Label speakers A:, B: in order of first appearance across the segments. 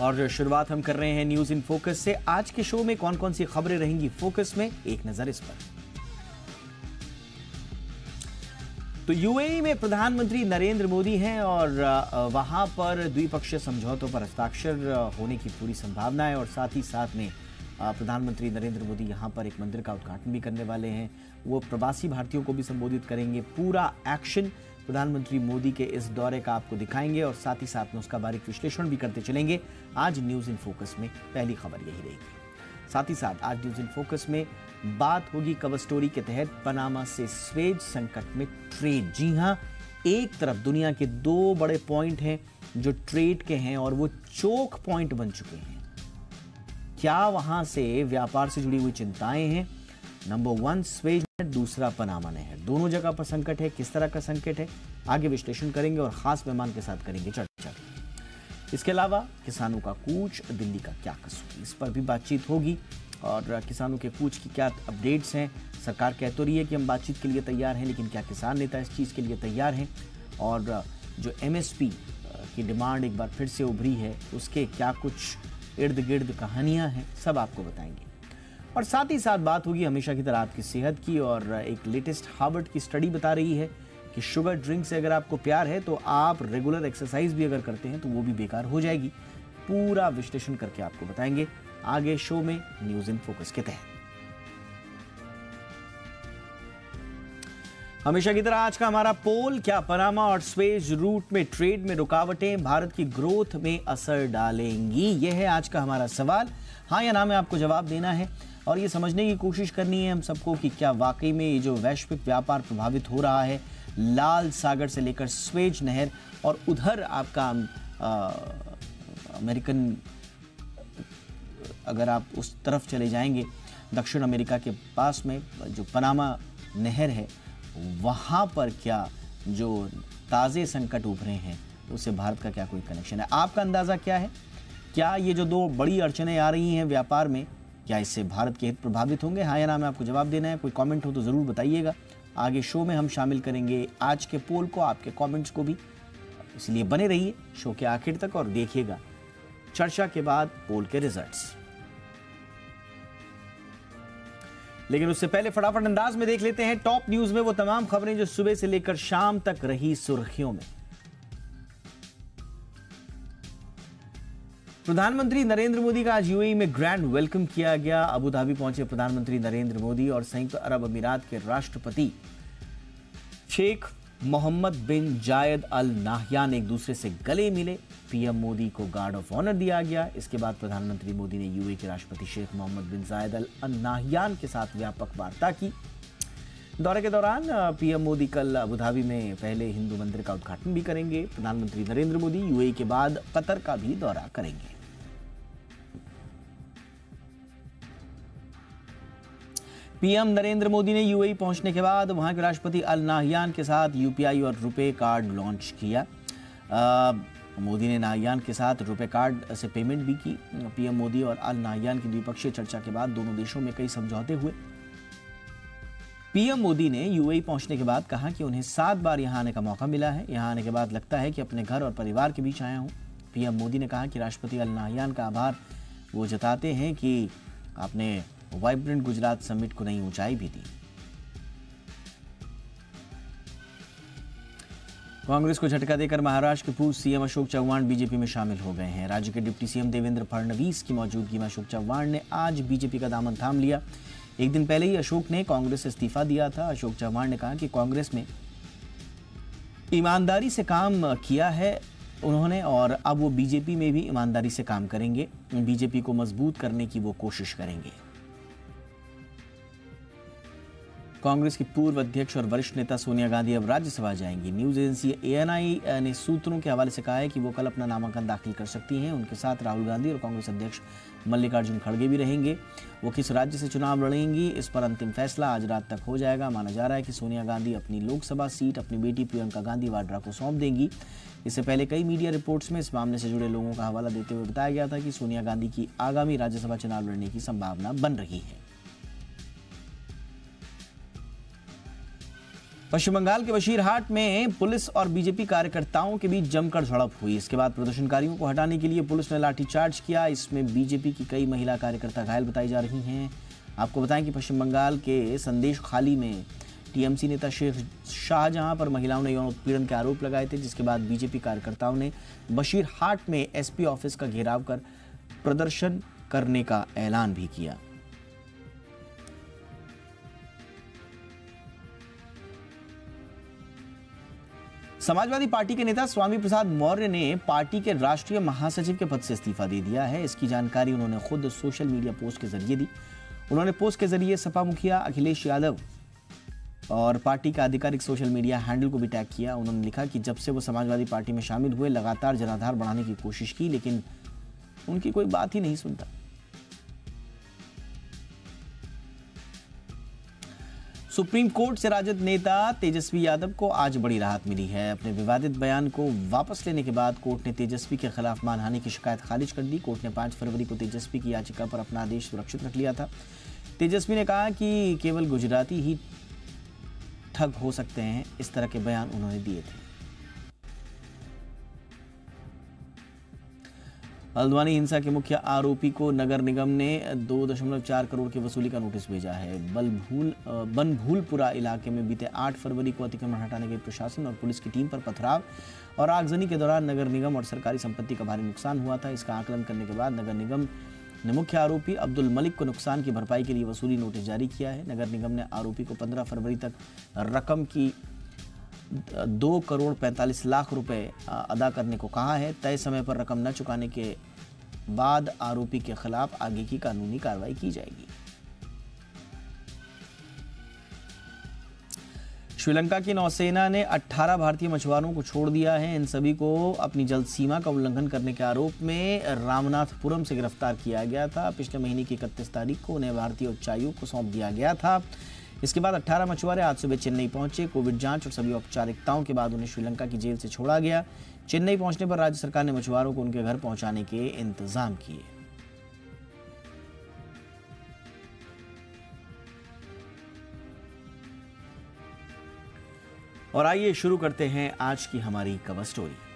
A: और शुरुआत हम कर रहे हैं न्यूज़ इन फोकस से। आज के शो में कौन कौन सी खबरें रहेंगी फोकस में? एक नज़र इस पर। तो यूएई में प्रधानमंत्री नरेंद्र मोदी हैं और वहाँ पर द्विपक्षीय समझौतों पर हस्ताक्षर होने की पूरी संभावना है और साथ ही साथ में प्रधानमंत्री नरेंद्र मोदी यहाँ पर एक मंदिर का उद्घाटन भी करने वाले हैं। वो प्रवासी भारतीयों को भी संबोधित करेंगे। पूरा एक्शन प्रधानमंत्री मोदी के इस दौरे का आपको दिखाएँगे और साथ ही साथ में उसका बारीक विश्लेषण भी करते चलेंगे। आज न्यूज़ इन फोकस में पहली खबर यही रहेगी। साथ ही साथ आज न्यूज़ इन फोकस में बात होगी कवर स्टोरी के तहत पनामा से स्वेज संकट में ट्रेड जी हाँ, एक तरफ़ दुनिया के दो बड़े पॉइंट हैं जो ट्रेड के हैं और वो चोक पॉइंट बन चुके हैं। क्या वहाँ से व्यापार से जुड़ी हुई चिंताएँ हैं? नंबर वन स्वेज दूसरा पनामा है। दोनों जगह पर संकट है, किस तरह का संकट है, आगे विश्लेषण करेंगे और खास मेहमान के साथ करेंगे चर्चा। इसके अलावा किसानों का कूच, दिल्ली का क्या कसूर, इस पर भी बातचीत होगी और किसानों के कूच की क्या अपडेट्स हैं। सरकार कह तो रही है कि हम बातचीत के लिए तैयार हैं, लेकिन क्या किसान नेता इस चीज़ के लिए तैयार हैं? और जो एमएसपी की डिमांड एक बार फिर से उभरी है, उसके क्या कुछ इर्द गिर्द कहानियाँ हैं, सब आपको बताएँगे। और साथ ही साथ बात होगी हमेशा की तरह आपकी सेहत की और एक लेटेस्ट हार्वर्ड की स्टडी बता रही है कि शुगर ड्रिंक से अगर आपको प्यार है तो आप रेगुलर एक्सरसाइज भी अगर करते हैं तो वो भी बेकार हो जाएगी। पूरा विश्लेषण करके आपको बताएँगे आगे शो में न्यूज़ इन फोकस के तहत। हमेशा की तरह आज का हमारा पोल, क्या पनामा और स्वेज रूट में ट्रेड में रुकावटें, भारत की ग्रोथ में असर डालेंगी, यह है आज का हमारा सवाल। हाँ या ना में आपको जवाब देना है। और ये समझने की कोशिश करनी है हम सबको कि क्या वाकई में ये जो वैश्विक व्यापार प्रभावित हो रहा है, लाल सागर से लेकर स्वेज नहर और उधर आपका अमेरिकन, अगर आप उस तरफ़ चले जाएँगे, दक्षिण अमेरिका के पास में जो पनामा नहर है, वहाँ पर क्या जो ताज़े संकट उभरे हैं, उससे भारत का क्या कोई कनेक्शन है? आपका अंदाज़ा क्या है? क्या ये जो दो बड़ी अड़चने आ रही हैं व्यापार में क्या इससे भारत के हित प्रभावित होंगे? हाँ या ना, मैं आपको जवाब देना है। कोई कमेंट हो तो ज़रूर बताइएगा। आगे शो में हम शामिल करेंगे आज के पोल को, आपके कमेंट्स को भी। इसलिए बने रहिए शो के आखिर तक और देखिएगा। चर्चा के बाद पोल के रिजल्ट्स लेकिन उससे पहले फटाफट अंदाज में देख लेते हैं। टॉप न्यूज़ में वो तमाम खबरें जो सुबह से लेकर शाम तक रही सुर्खियों में। प्रधानमंत्री नरेंद्र मोदी का आज यूएई में ग्रैंड वेलकम किया गया। अबू धाबी पहुँचे प्रधानमंत्री नरेंद्र मोदी और संयुक्त अरब अमीरात के राष्ट्रपति Sheikh Mohammed bin Zayed Al Nahyan एक दूसरे से गले मिले। पीएम मोदी को गार्ड ऑफ़ ऑनर दिया गया। इसके बाद प्रधानमंत्री मोदी ने यूएई के राष्ट्रपति Sheikh Mohammed bin Zayed Al Nahyan के साथ व्यापक वार्ता की। दौरे के दौरान पीएम मोदी कल अबुधाबी में पहले हिंदू मंदिर का उद्घाटन भी करेंगे। प्रधानमंत्री नरेंद्र मोदी यूएई के बाद कतर का भी दौरा करेंगे। पीएम नरेंद्र मोदी ने यूएई पहुँचने के बाद वहाँ के राष्ट्रपति अल नाहियान के साथ यूपीआई और रुपए कार्ड लॉन्च किया। मोदी ने नाहियान के साथ रुपए कार्ड से पेमेंट भी की। पीएम मोदी और अल नाहियान की द्विपक्षीय चर्चा के बाद दोनों देशों में कई समझौते हुए। पीएम मोदी ने यूएई पहुँचने के बाद कहा कि उन्हें सात बार यहाँ आने का मौका मिला है। यहाँ आने के बाद लगता है कि अपने घर और परिवार के बीच आया हूँ। पीएम मोदी ने कहा कि राष्ट्रपति अल नाहियान का आभार वो जताते हैं कि आपने वाइब्रेंट गुजरात समिट को नई ऊंचाई भी दी। कांग्रेस को झटका देकर महाराष्ट्र के पूर्व सीएम अशोक चौहान बीजेपी में शामिल हो गए हैं। राज्य के डिप्टी सीएम देवेंद्र फडणवीस की मौजूदगी में अशोक चौहान ने आज बीजेपी का दामन थाम लिया। एक दिन पहले ही अशोक ने कांग्रेस से इस्तीफा दिया था। अशोक चौहान ने कहा कि कांग्रेस में ईमानदारी से काम किया है उन्होंने और अब वो बीजेपी में भी ईमानदारी से काम करेंगे। बीजेपी को मज़बूत करने की वो कोशिश करेंगे। कांग्रेस की पूर्व अध्यक्ष और वरिष्ठ नेता सोनिया गांधी अब राज्यसभा जाएँगी। न्यूज़ एजेंसी एएनआई ने सूत्रों के हवाले से कहा है कि वो कल अपना नामांकन दाखिल कर सकती हैं। उनके साथ राहुल गांधी और कांग्रेस अध्यक्ष मल्लिकार्जुन खड़गे भी रहेंगे। वो किस राज्य से चुनाव लड़ेंगी, इस पर अंतिम फैसला आज रात तक हो जाएगा। माना जा रहा है कि सोनिया गांधी अपनी लोकसभा सीट, अपनी बेटी प्रियंका गांधी वाड्रा को सौंप देंगी। इससे पहले कई मीडिया रिपोर्ट्स में इस मामले से जुड़े लोगों का हवाला देते हुए बताया गया था कि सोनिया गांधी की आगामी राज्यसभा चुनाव लड़ने की संभावना बन रही है। पश्चिम बंगाल के बशीरहाट में पुलिस और बीजेपी कार्यकर्ताओं के बीच जमकर झड़प हुई। इसके बाद प्रदर्शनकारियों को हटाने के लिए पुलिस ने लाठीचार्ज किया। इसमें बीजेपी की कई महिला कार्यकर्ता घायल बताई जा रही हैं। आपको बताएँ कि पश्चिम बंगाल के संदेश खाली में टीएमसी नेता शेख शाहजहां पर महिलाओं ने यौन उत्पीड़न के आरोप लगाए थे, जिसके बाद बीजेपी कार्यकर्ताओं ने बशीरहाट में एसपी ऑफ़िस का घेराव कर प्रदर्शन करने का ऐलान भी किया। समाजवादी पार्टी के नेता स्वामी प्रसाद मौर्य ने पार्टी के राष्ट्रीय महासचिव के पद से इस्तीफा दे दिया है। इसकी जानकारी उन्होंने खुद सोशल मीडिया पोस्ट के ज़रिए दी। उन्होंने पोस्ट के ज़रिए सपा मुखिया अखिलेश यादव और पार्टी का आधिकारिक सोशल मीडिया हैंडल को भी टैग किया। उन्होंने लिखा कि जब से वो समाजवादी पार्टी में शामिल हुए, लगातार जनाधार बढ़ाने की कोशिश की, लेकिन उनकी कोई बात ही नहीं सुनता। सुप्रीम कोर्ट से राजद नेता तेजस्वी यादव को आज बड़ी राहत मिली है। अपने विवादित बयान को वापस लेने के बाद कोर्ट ने तेजस्वी के खिलाफ मानहानि की शिकायत खारिज कर दी। कोर्ट ने 5 फरवरी को तेजस्वी की याचिका पर अपना आदेश सुरक्षित रख लिया था। तेजस्वी ने कहा कि केवल गुजराती ही ठग हो सकते हैं, इस तरह के बयान उन्होंने दिए थे। हल्द्वानी हिंसा के मुख्य आरोपी को नगर निगम ने 2.4 करोड़ की वसूली का नोटिस भेजा है। बलभूल बनभूलपुरा इलाके में बीते 8 फरवरी को अतिक्रमण हटाने गई प्रशासन और पुलिस की टीम पर पथराव और आगजनी के दौरान नगर निगम और सरकारी संपत्ति का भारी नुकसान हुआ था। इसका आकलन करने के बाद नगर निगम ने मुख्य आरोपी अब्दुल मलिक को नुकसान की भरपाई के लिए वसूली नोटिस जारी किया है। नगर निगम ने आरोपी को 15 फरवरी तक रकम की दो करोड़ पैंतालीस लाख रुपए अदा करने को कहा है। तय समय पर रकम न चुकाने के बाद आरोपी के खिलाफ आगे की कानूनी कार्रवाई की जाएगी। श्रीलंका की नौसेना ने 18 भारतीय मछुआरों को छोड़ दिया है। इन सभी को अपनी जल सीमा का उल्लंघन करने के आरोप में रामनाथपुरम से गिरफ़्तार किया गया था। पिछले महीने की इकतीस तारीख को उन्हें भारतीय उच्चायोग को सौंप दिया गया था। इसके बाद 18 मछुआरे आज सुबह चेन्नई पहुँचे। कोविड जाँच और सभी औपचारिकताओं के बाद उन्हें श्रीलंका की जेल से छोड़ा गया। चेन्नई पहुँचने पर राज्य सरकार ने मछुआरों को उनके घर पहुँचाने के इंतज़ाम किए। और आइए शुरू करते हैं आज की हमारी cover story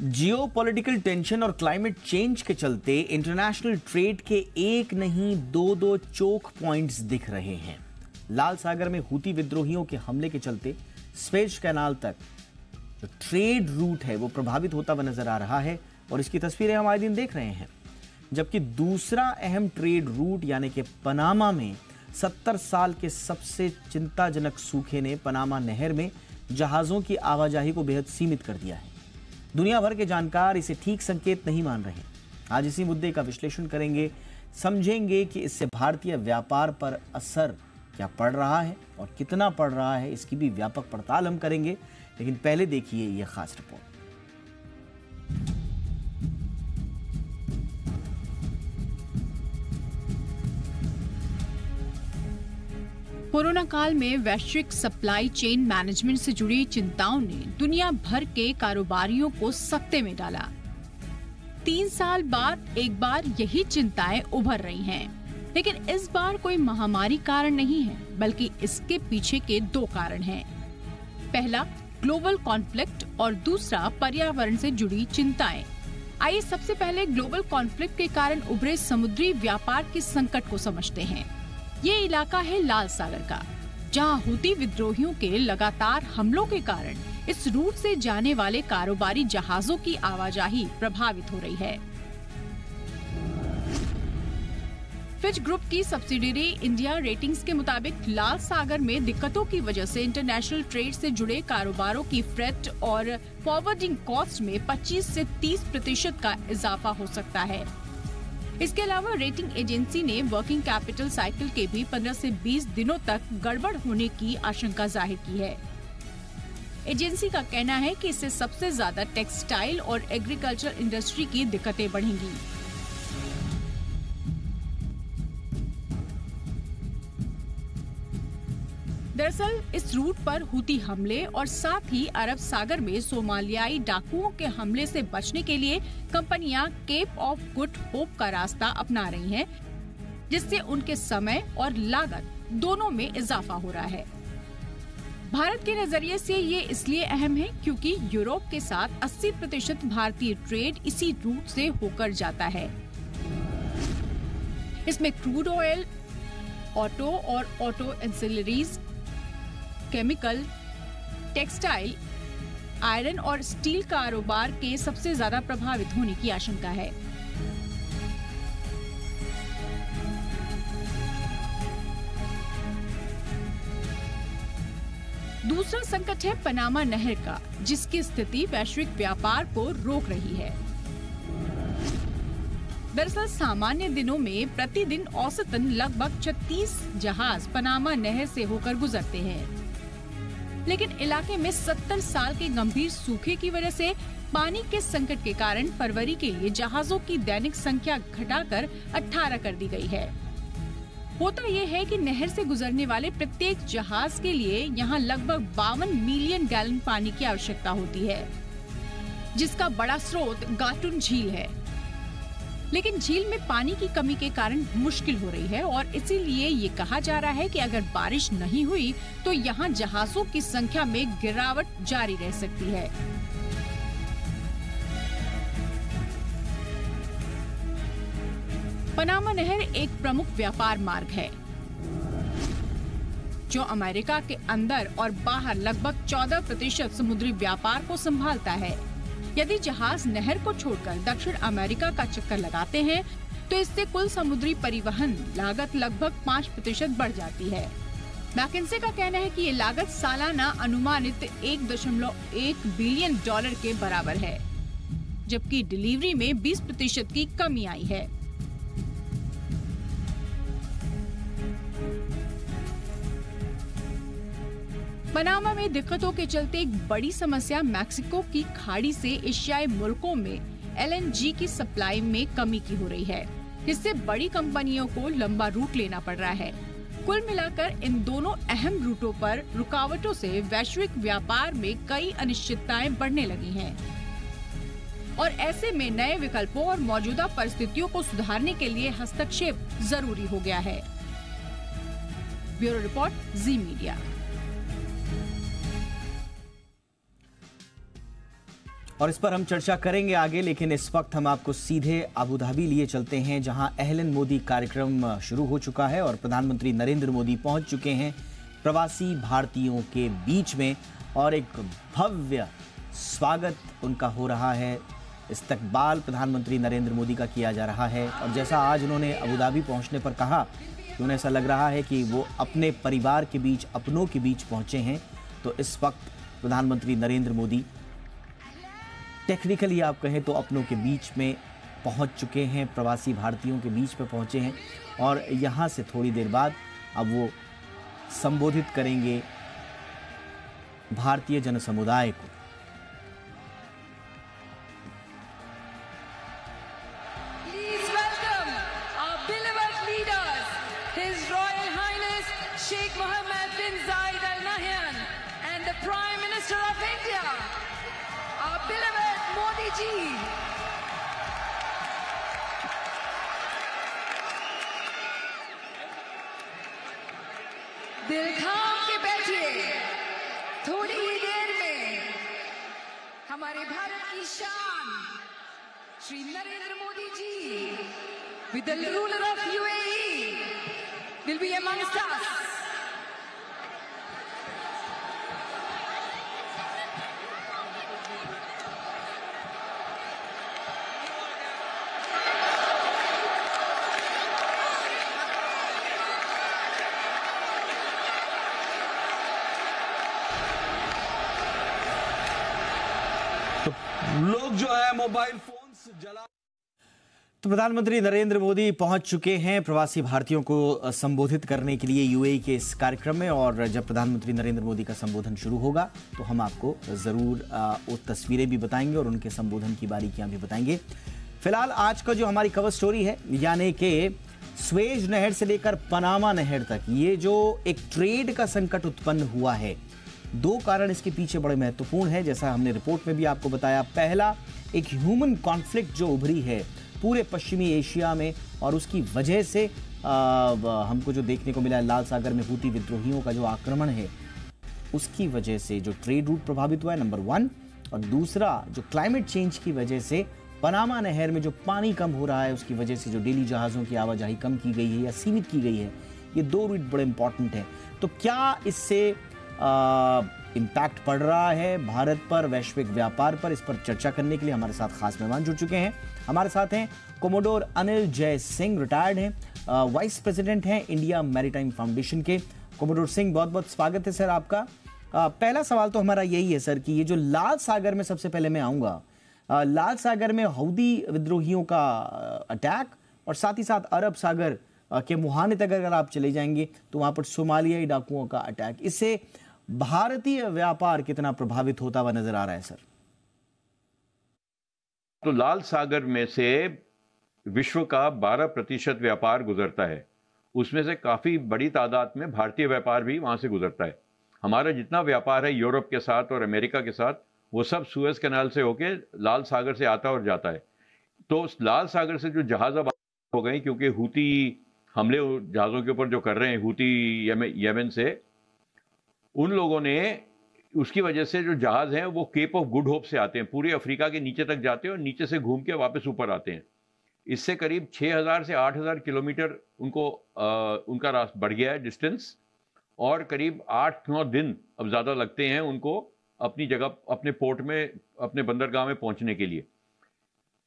A: geopolitical tension और क्लाइमेट चेंज के चलते इंटरनेशनल ट्रेड के एक नहीं, दो दो चोक पॉइंट्स दिख रहे हैं। लाल सागर में हूती विद्रोहियों के हमले के चलते स्वेज कैनाल तक जो ट्रेड रूट है वो प्रभावित होता हुआ नज़र आ रहा है और इसकी तस्वीरें हम आए दिन देख रहे हैं। जबकि दूसरा अहम ट्रेड रूट यानी कि पनामा में 70 साल के सबसे चिंताजनक सूखे ने पनामा नहर में जहाजों की आवाजाही को बेहद सीमित कर दिया है। दुनिया भर के जानकार इसे ठीक संकेत नहीं मान रहे आज इसी मुद्दे का विश्लेषण करेंगे, समझेंगे कि इससे भारतीय व्यापार पर असर क्या पड़ रहा है और कितना पड़ रहा है, इसकी भी व्यापक पड़ताल हम करेंगे। लेकिन पहले देखिए यह खास रिपोर्ट।
B: कोरोना काल में वैश्विक सप्लाई चेन मैनेजमेंट से जुड़ी चिंताओं ने दुनिया भर के कारोबारियों को सख्ते में डाला। तीन साल बाद एक बार यही चिंताएँ उभर रही हैं, लेकिन इस बार कोई महामारी कारण नहीं है बल्कि इसके पीछे के दो कारण हैं। पहला ग्लोबल कॉन्फ्लिक्ट और दूसरा पर्यावरण से जुड़ी चिंताएँ। आइए सबसे पहले ग्लोबल कॉन्फ्लिक्ट के कारण उभरे समुद्री व्यापार के संकट को समझते हैं। ये इलाका है लाल सागर का, जहाँ हुती विद्रोहियों के लगातार हमलों के कारण इस रूट से जाने वाले कारोबारी जहाजों की आवाजाही प्रभावित हो रही है। फिच ग्रुप की सब्सिडरी इंडिया रेटिंग्स के मुताबिक लाल सागर में दिक्कतों की वजह से इंटरनेशनल ट्रेड से जुड़े कारोबारों की फ्रेट और फॉरवर्डिंग कॉस्ट में 25 से 30 प्रतिशत का इजाफा हो सकता है। इसके अलावा रेटिंग एजेंसी ने वर्किंग कैपिटल साइकिल के भी 15 से 20 दिनों तक गड़बड़ होने की आशंका ज़ाहिर की है। एजेंसी का कहना है कि इससे सबसे ज़्यादा टेक्सटाइल और एग्रीकल्चर इंडस्ट्री की दिक्कतें बढ़ेंगी। दरअसल इस रूट पर हुती हमले और साथ ही अरब सागर में सोमालियाई डाकुओं के हमले से बचने के लिए कंपनियाँ केप ऑफ़ गुड होप का रास्ता अपना रही हैं, जिससे उनके समय और लागत दोनों में इजाफा हो रहा है। भारत के नज़रिए से ये इसलिए अहम है क्योंकि यूरोप के साथ 80 प्रतिशत भारतीय ट्रेड इसी रूट से होकर जाता है। इसमें क्रूड ऑयल ऑटो और auto ancillaries chemical, textile, iron और स्टील कारोबार के सबसे ज़्यादा प्रभावित होने की आशंका है। दूसरा संकट है पनामा नहर का, जिसकी स्थिति वैश्विक व्यापार को रोक रही है। दरअसल सामान्य दिनों में प्रतिदिन औसतन लगभग 36 जहाज़ पनामा नहर से होकर गुजरते हैं। लेकिन इलाके में 70 साल के गंभीर सूखे की वजह से पानी के संकट के कारण फरवरी के लिए जहाजों की दैनिक संख्या घटाकर 18 कर दी गई है। होता यह है कि नहर से गुजरने वाले प्रत्येक जहाज़ के लिए यहाँ लगभग बावन मिलियन गैलन पानी की आवश्यकता होती है, जिसका बड़ा स्रोत गाटुन झील है। लेकिन झील में पानी की कमी के कारण मुश्किल हो रही है और इसीलिए ये कहा जा रहा है कि अगर बारिश नहीं हुई तो यहाँ जहाजों की संख्या में गिरावट जारी रह सकती है। पनामा नहर एक प्रमुख व्यापार मार्ग है, जो अमेरिका के अंदर और बाहर लगभग 14 प्रतिशत समुद्री व्यापार को संभालता है। यदि जहाज़ नहर को छोड़कर दक्षिण अमेरिका का चक्कर लगाते हैं तो इससे कुल समुद्री परिवहन लागत लगभग पाँच प्रतिशत बढ़ जाती है। मैकिनसे का कहना है कि ये लागत सालाना अनुमानित एक दशमलव एक बिलियन डॉलर के बराबर है, जबकि डिलीवरी में 20 प्रतिशत की कमी आई है। पनामा में दिक्कतों के चलते एक बड़ी समस्या मैक्सिको की खाड़ी से एशियाई मुल्कों में एलएनजी की सप्लाई में कमी की हो रही है। इससे बड़ी कंपनियों को लंबा रूट लेना पड़ रहा है। कुल मिलाकर इन दोनों अहम रूटों पर रुकावटों से वैश्विक व्यापार में कई अनिश्चितताएँ बढ़ने लगी हैं। और ऐसे में नए विकल्पों और मौजूदा परिस्थितियों को सुधारने के लिए हस्तक्षेप ज़रूरी हो गया है। Bureau report, Zee Media.
A: और इस पर हम चर्चा करेंगे आगे, लेकिन इस वक्त हम आपको सीधे अबू धाबी लिए चलते हैं, जहाँ एहलन मोदी कार्यक्रम शुरू हो चुका है और प्रधानमंत्री नरेंद्र मोदी पहुँच चुके हैं प्रवासी भारतीयों के बीच में, और एक भव्य स्वागत उनका हो रहा है। इस्तकबाल प्रधानमंत्री नरेंद्र मोदी का किया जा रहा है, और जैसा आज उन्होंने अबूधाबी पहुँचने पर कहा कि उन्हें ऐसा लग रहा है कि वो अपने परिवार के बीच, अपनों के बीच पहुँचे हैं। तो इस वक्त प्रधानमंत्री नरेंद्र मोदी टेक्निकली आप कहें तो अपनों के बीच में पहुँच चुके हैं, प्रवासी भारतीयों के बीच में पहुँचे हैं और यहाँ से थोड़ी देर बाद अब वो संबोधित करेंगे भारतीय जनसमुदाय को। तो प्रधानमंत्री नरेंद्र मोदी पहुँच चुके हैं प्रवासी भारतीयों को संबोधित करने के लिए यूएई के इस कार्यक्रम में, और जब प्रधानमंत्री नरेंद्र मोदी का संबोधन शुरू होगा तो हम आपको ज़रूर वो तस्वीरें भी बताएँगे और उनके संबोधन की बारीकियाँ भी बताएँगे। फ़िलहाल आज का जो हमारी कवर स्टोरी है, यानी कि स्वेज नहर से लेकर पनामा नहर तक, ये जो एक ट्रेड का संकट उत्पन्न हुआ है, दो कारण इसके पीछे बड़े महत्वपूर्ण है। जैसा हमने रिपोर्ट में भी आपको बताया, पहला, एक ह्यूमन कॉन्फ्लिक्ट जो उभरी है पूरे पश्चिमी एशिया में और उसकी वजह से आ, हमको जो देखने को मिला है लाल सागर में हूती विद्रोहियों का जो आक्रमण है उसकी वजह से जो ट्रेड रूट प्रभावित हुआ है नंबर वन और दूसरा जो क्लाइमेट चेंज की वजह से पनामा नहर में जो पानी कम हो रहा है उसकी वजह से जो डेली जहाज़ों की आवाजाही कम की गई है या सीमित की गई है ये दो रूट बड़े इंपॉर्टेंट हैं। तो क्या इससे इम्पैक्ट पड़ रहा है। भारत पर वैश्विक व्यापार पर इस पर चर्चा करने के लिए हमारे साथ खास मेहमान जुड़ चुके हैं। हमारे साथ हैं कोमोडोर अनिल जय सिंह रिटायर्ड हैं। वाइस प्रेसिडेंट हैं इंडिया मैरीटाइम फाउंडेशन के। कोमोडोर सिंह बहुत बहुत स्वागत है सर आपका। आ, पहला सवाल तो हमारा यही है सर कि ये जो लाल सागर में सबसे पहले मैं आऊँगा लाल सागर में हौदी विद्रोहियों का अटैक और साथ ही साथ अरब सागर के मुहाने तक अगर आप चले जाएँगे तो वहाँ पर सोमालियाई डाकुओं का अटैक इससे भारतीय व्यापार कितना प्रभावित होता हुआ नज़र आ रहा है, सर?
C: तो लाल सागर में से विश्व का 12 प्रतिशत व्यापार गुजरता है। उसमें से काफ़ी बड़ी तादाद में भारतीय व्यापार भी वहाँ से गुजरता है। हमारा जितना व्यापार है यूरोप के साथ और अमेरिका के साथ, वो सब सुएज कैनाल से होके लाल सागर से आता और जाता है। तो लाल सागर से जो जहाज़ अब हो गए क्योंकि हूती हमले जहाज़ों के ऊपर जो कर रहे हैं, हूती यमन से उन लोगों ने उसकी वजह से जो जहाज़ हैं वो केप ऑफ़ गुड होप से आते हैं। पूरे अफ्रीका के नीचे तक जाते हैं और नीचे से घूम के वापस ऊपर आते हैं। इससे करीब 6000 से 8000 किलोमीटर उनको आ, उनका रास्ता बढ़ गया है डिस्टेंस और करीब आठ नौ दिन अब ज़्यादा लगते हैं उनको अपनी जगह अपने पोर्ट में अपने बंदरगाह में पहुँचने के लिए।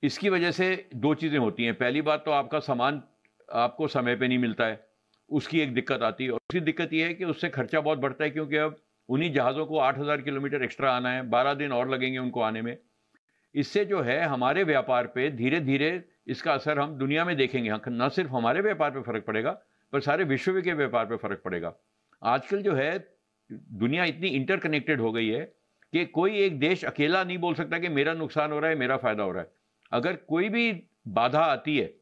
C: इसकी वजह से दो चीज़ें होती हैं। पहली बात तो आपका सामान आपको समय पे नहीं मिलता है। उसकी एक दिक्कत आती है। और दिक्कत यह है कि उससे खर्चा बहुत बढ़ता है क्योंकि अब उन्हीं जहाज़ों को 8000 किलोमीटर एक्स्ट्रा आना है 12 दिन और लगेंगे उनको आने में। इससे जो है हमारे व्यापार पे धीरे धीरे इसका असर हम दुनिया में देखेंगे। हाँ, न सिर्फ़ हमारे व्यापार पे फ़र्क पड़ेगा पर सारे विश्व के व्यापार पे फ़र्क पड़ेगा। आजकल जो है दुनिया इतनी इंटरकनेक्टेड हो गई है कि कोई एक देश अकेला नहीं बोल सकता कि मेरा नुकसान हो रहा है मेरा फ़ायदा हो रहा है। अगर कोई भी बाधा आती है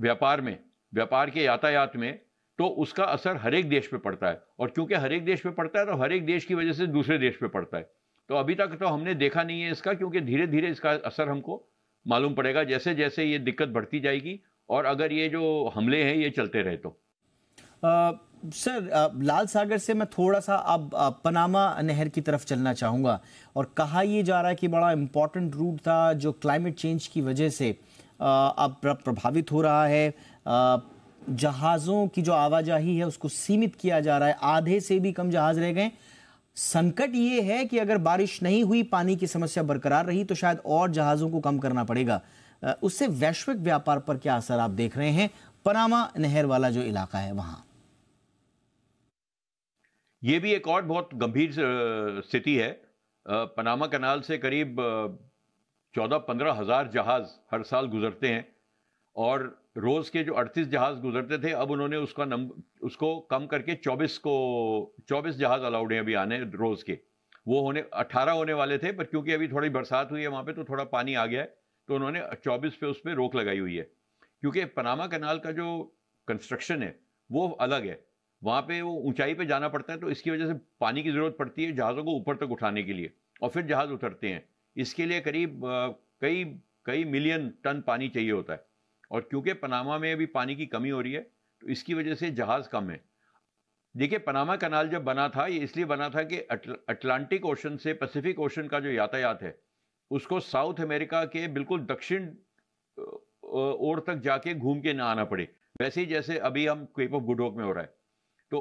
C: व्यापार में व्यापार के यातायात में तो उसका असर हर एक देश पे पड़ता है। और क्योंकि हर एक देश पे पड़ता है तो हर एक देश की वजह से दूसरे देश पे पड़ता है। तो अभी तक तो हमने देखा नहीं है इसका क्योंकि धीरे धीरे इसका असर हमको मालूम पड़ेगा। जैसे जैसे ये दिक्कत बढ़ती जाएगी और अगर ये जो हमले हैं ये चलते रहे तो।
A: आ, सर लाल सागर से मैं थोड़ा सा अब पनामा नहर की तरफ़ चलना चाहूँगा। और कहा यह जा रहा है कि बड़ा इंपॉर्टेंट रूट था जो क्लाइमेट चेंज की वजह से अब प्रभावित हो रहा है। जहाज़ों की जो आवाजाही है, उसको सीमित किया जा रहा है। आधे से भी कम जहाज़ रह गए। संकट ये है कि अगर बारिश नहीं हुई, पानी की समस्या बरकरार रही तो शायद और जहाज़ों को कम करना पड़ेगा। उससे वैश्विक व्यापार पर क्या असर आप देख रहे हैं? पनामा नहर वाला जो इलाका है, वहाँ।
C: ये भी एक और बहुत गंभीर स्थिति है। पनामा कनाल से करीब चौदह पंद्रह हज़ार जहाज़ हर साल गुजरते हैं और रोज के जो 38 जहाज़ गुजरते थे, अब उन्होंने उसका नंबर उसको कम करके 24 को 24 जहाज़ अलाउड हैं अभी आने रोज के। वो होने 18 होने वाले थे, पर क्योंकि अभी थोड़ी बरसात हुई है वहाँ पे तो थोड़ा पानी आ गया है तो उन्होंने 24 पे उस पर रोक लगाई हुई है। क्योंकि पनामा कनाल का जो कंस्ट्रक्शन है, वो अलग है। वहाँ पे वो ऊंचाई पे जाना पड़ता है तो इसकी वजह से पानी की ज़रूरत पड़ती है जहाज़ों को ऊपर तक उठाने के लिए, और फिर जहाज़ उतरते हैं। इसके लिए करीब, कई कई मिलियन टन पानी चाहिए होता है। और क्योंकि पनामा में अभी पानी की कमी हो रही है तो इसकी वजह से जहाज़ कम है। देखिए पनामा कनाल जब बना था ये इसलिए बना था कि अटलांटिक ओशन से पैसिफिक ओशन का जो यातायात है उसको साउथ अमेरिका के बिल्कुल दक्षिण ओर तक जाके घूम के ना आना पड़े। वैसे ही जैसे अभी हम केप ऑफ़ गुडोक में हो रहा है। तो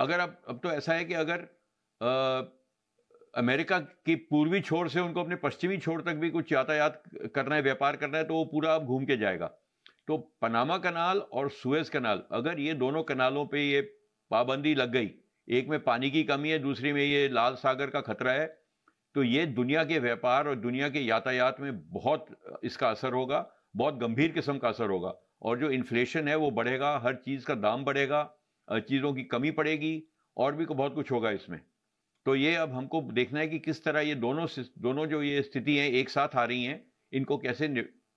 C: अगर अब अब तो ऐसा है कि अगर आ, अमेरिका की पूर्वी छोर से उनको अपने पश्चिमी छोर तक भी कुछ यातायात करना है व्यापार करना है तो वो पूरा अब घूम के जाएगा। तो पनामा कनाल और सुएज कनाल, अगर ये दोनों कनालों पे ये पाबंदी लग गई, एक में पानी की कमी है, दूसरी में ये लाल सागर का खतरा है तो ये दुनिया के व्यापार और दुनिया के यातायात में बहुत इसका असर होगा, बहुत गंभीर किस्म का असर होगा, और जो इन्फ्लेशन है वो बढ़ेगा, हर चीज़ का दाम बढ़ेगा चीज़ों की कमी पड़ेगी, और भी बहुत कुछ होगा इसमें। तो ये अब हमको देखना है कि किस तरह ये दोनों दोनों जो ये स्थिति हैं, एक साथ आ रही हैं, इनको कैसे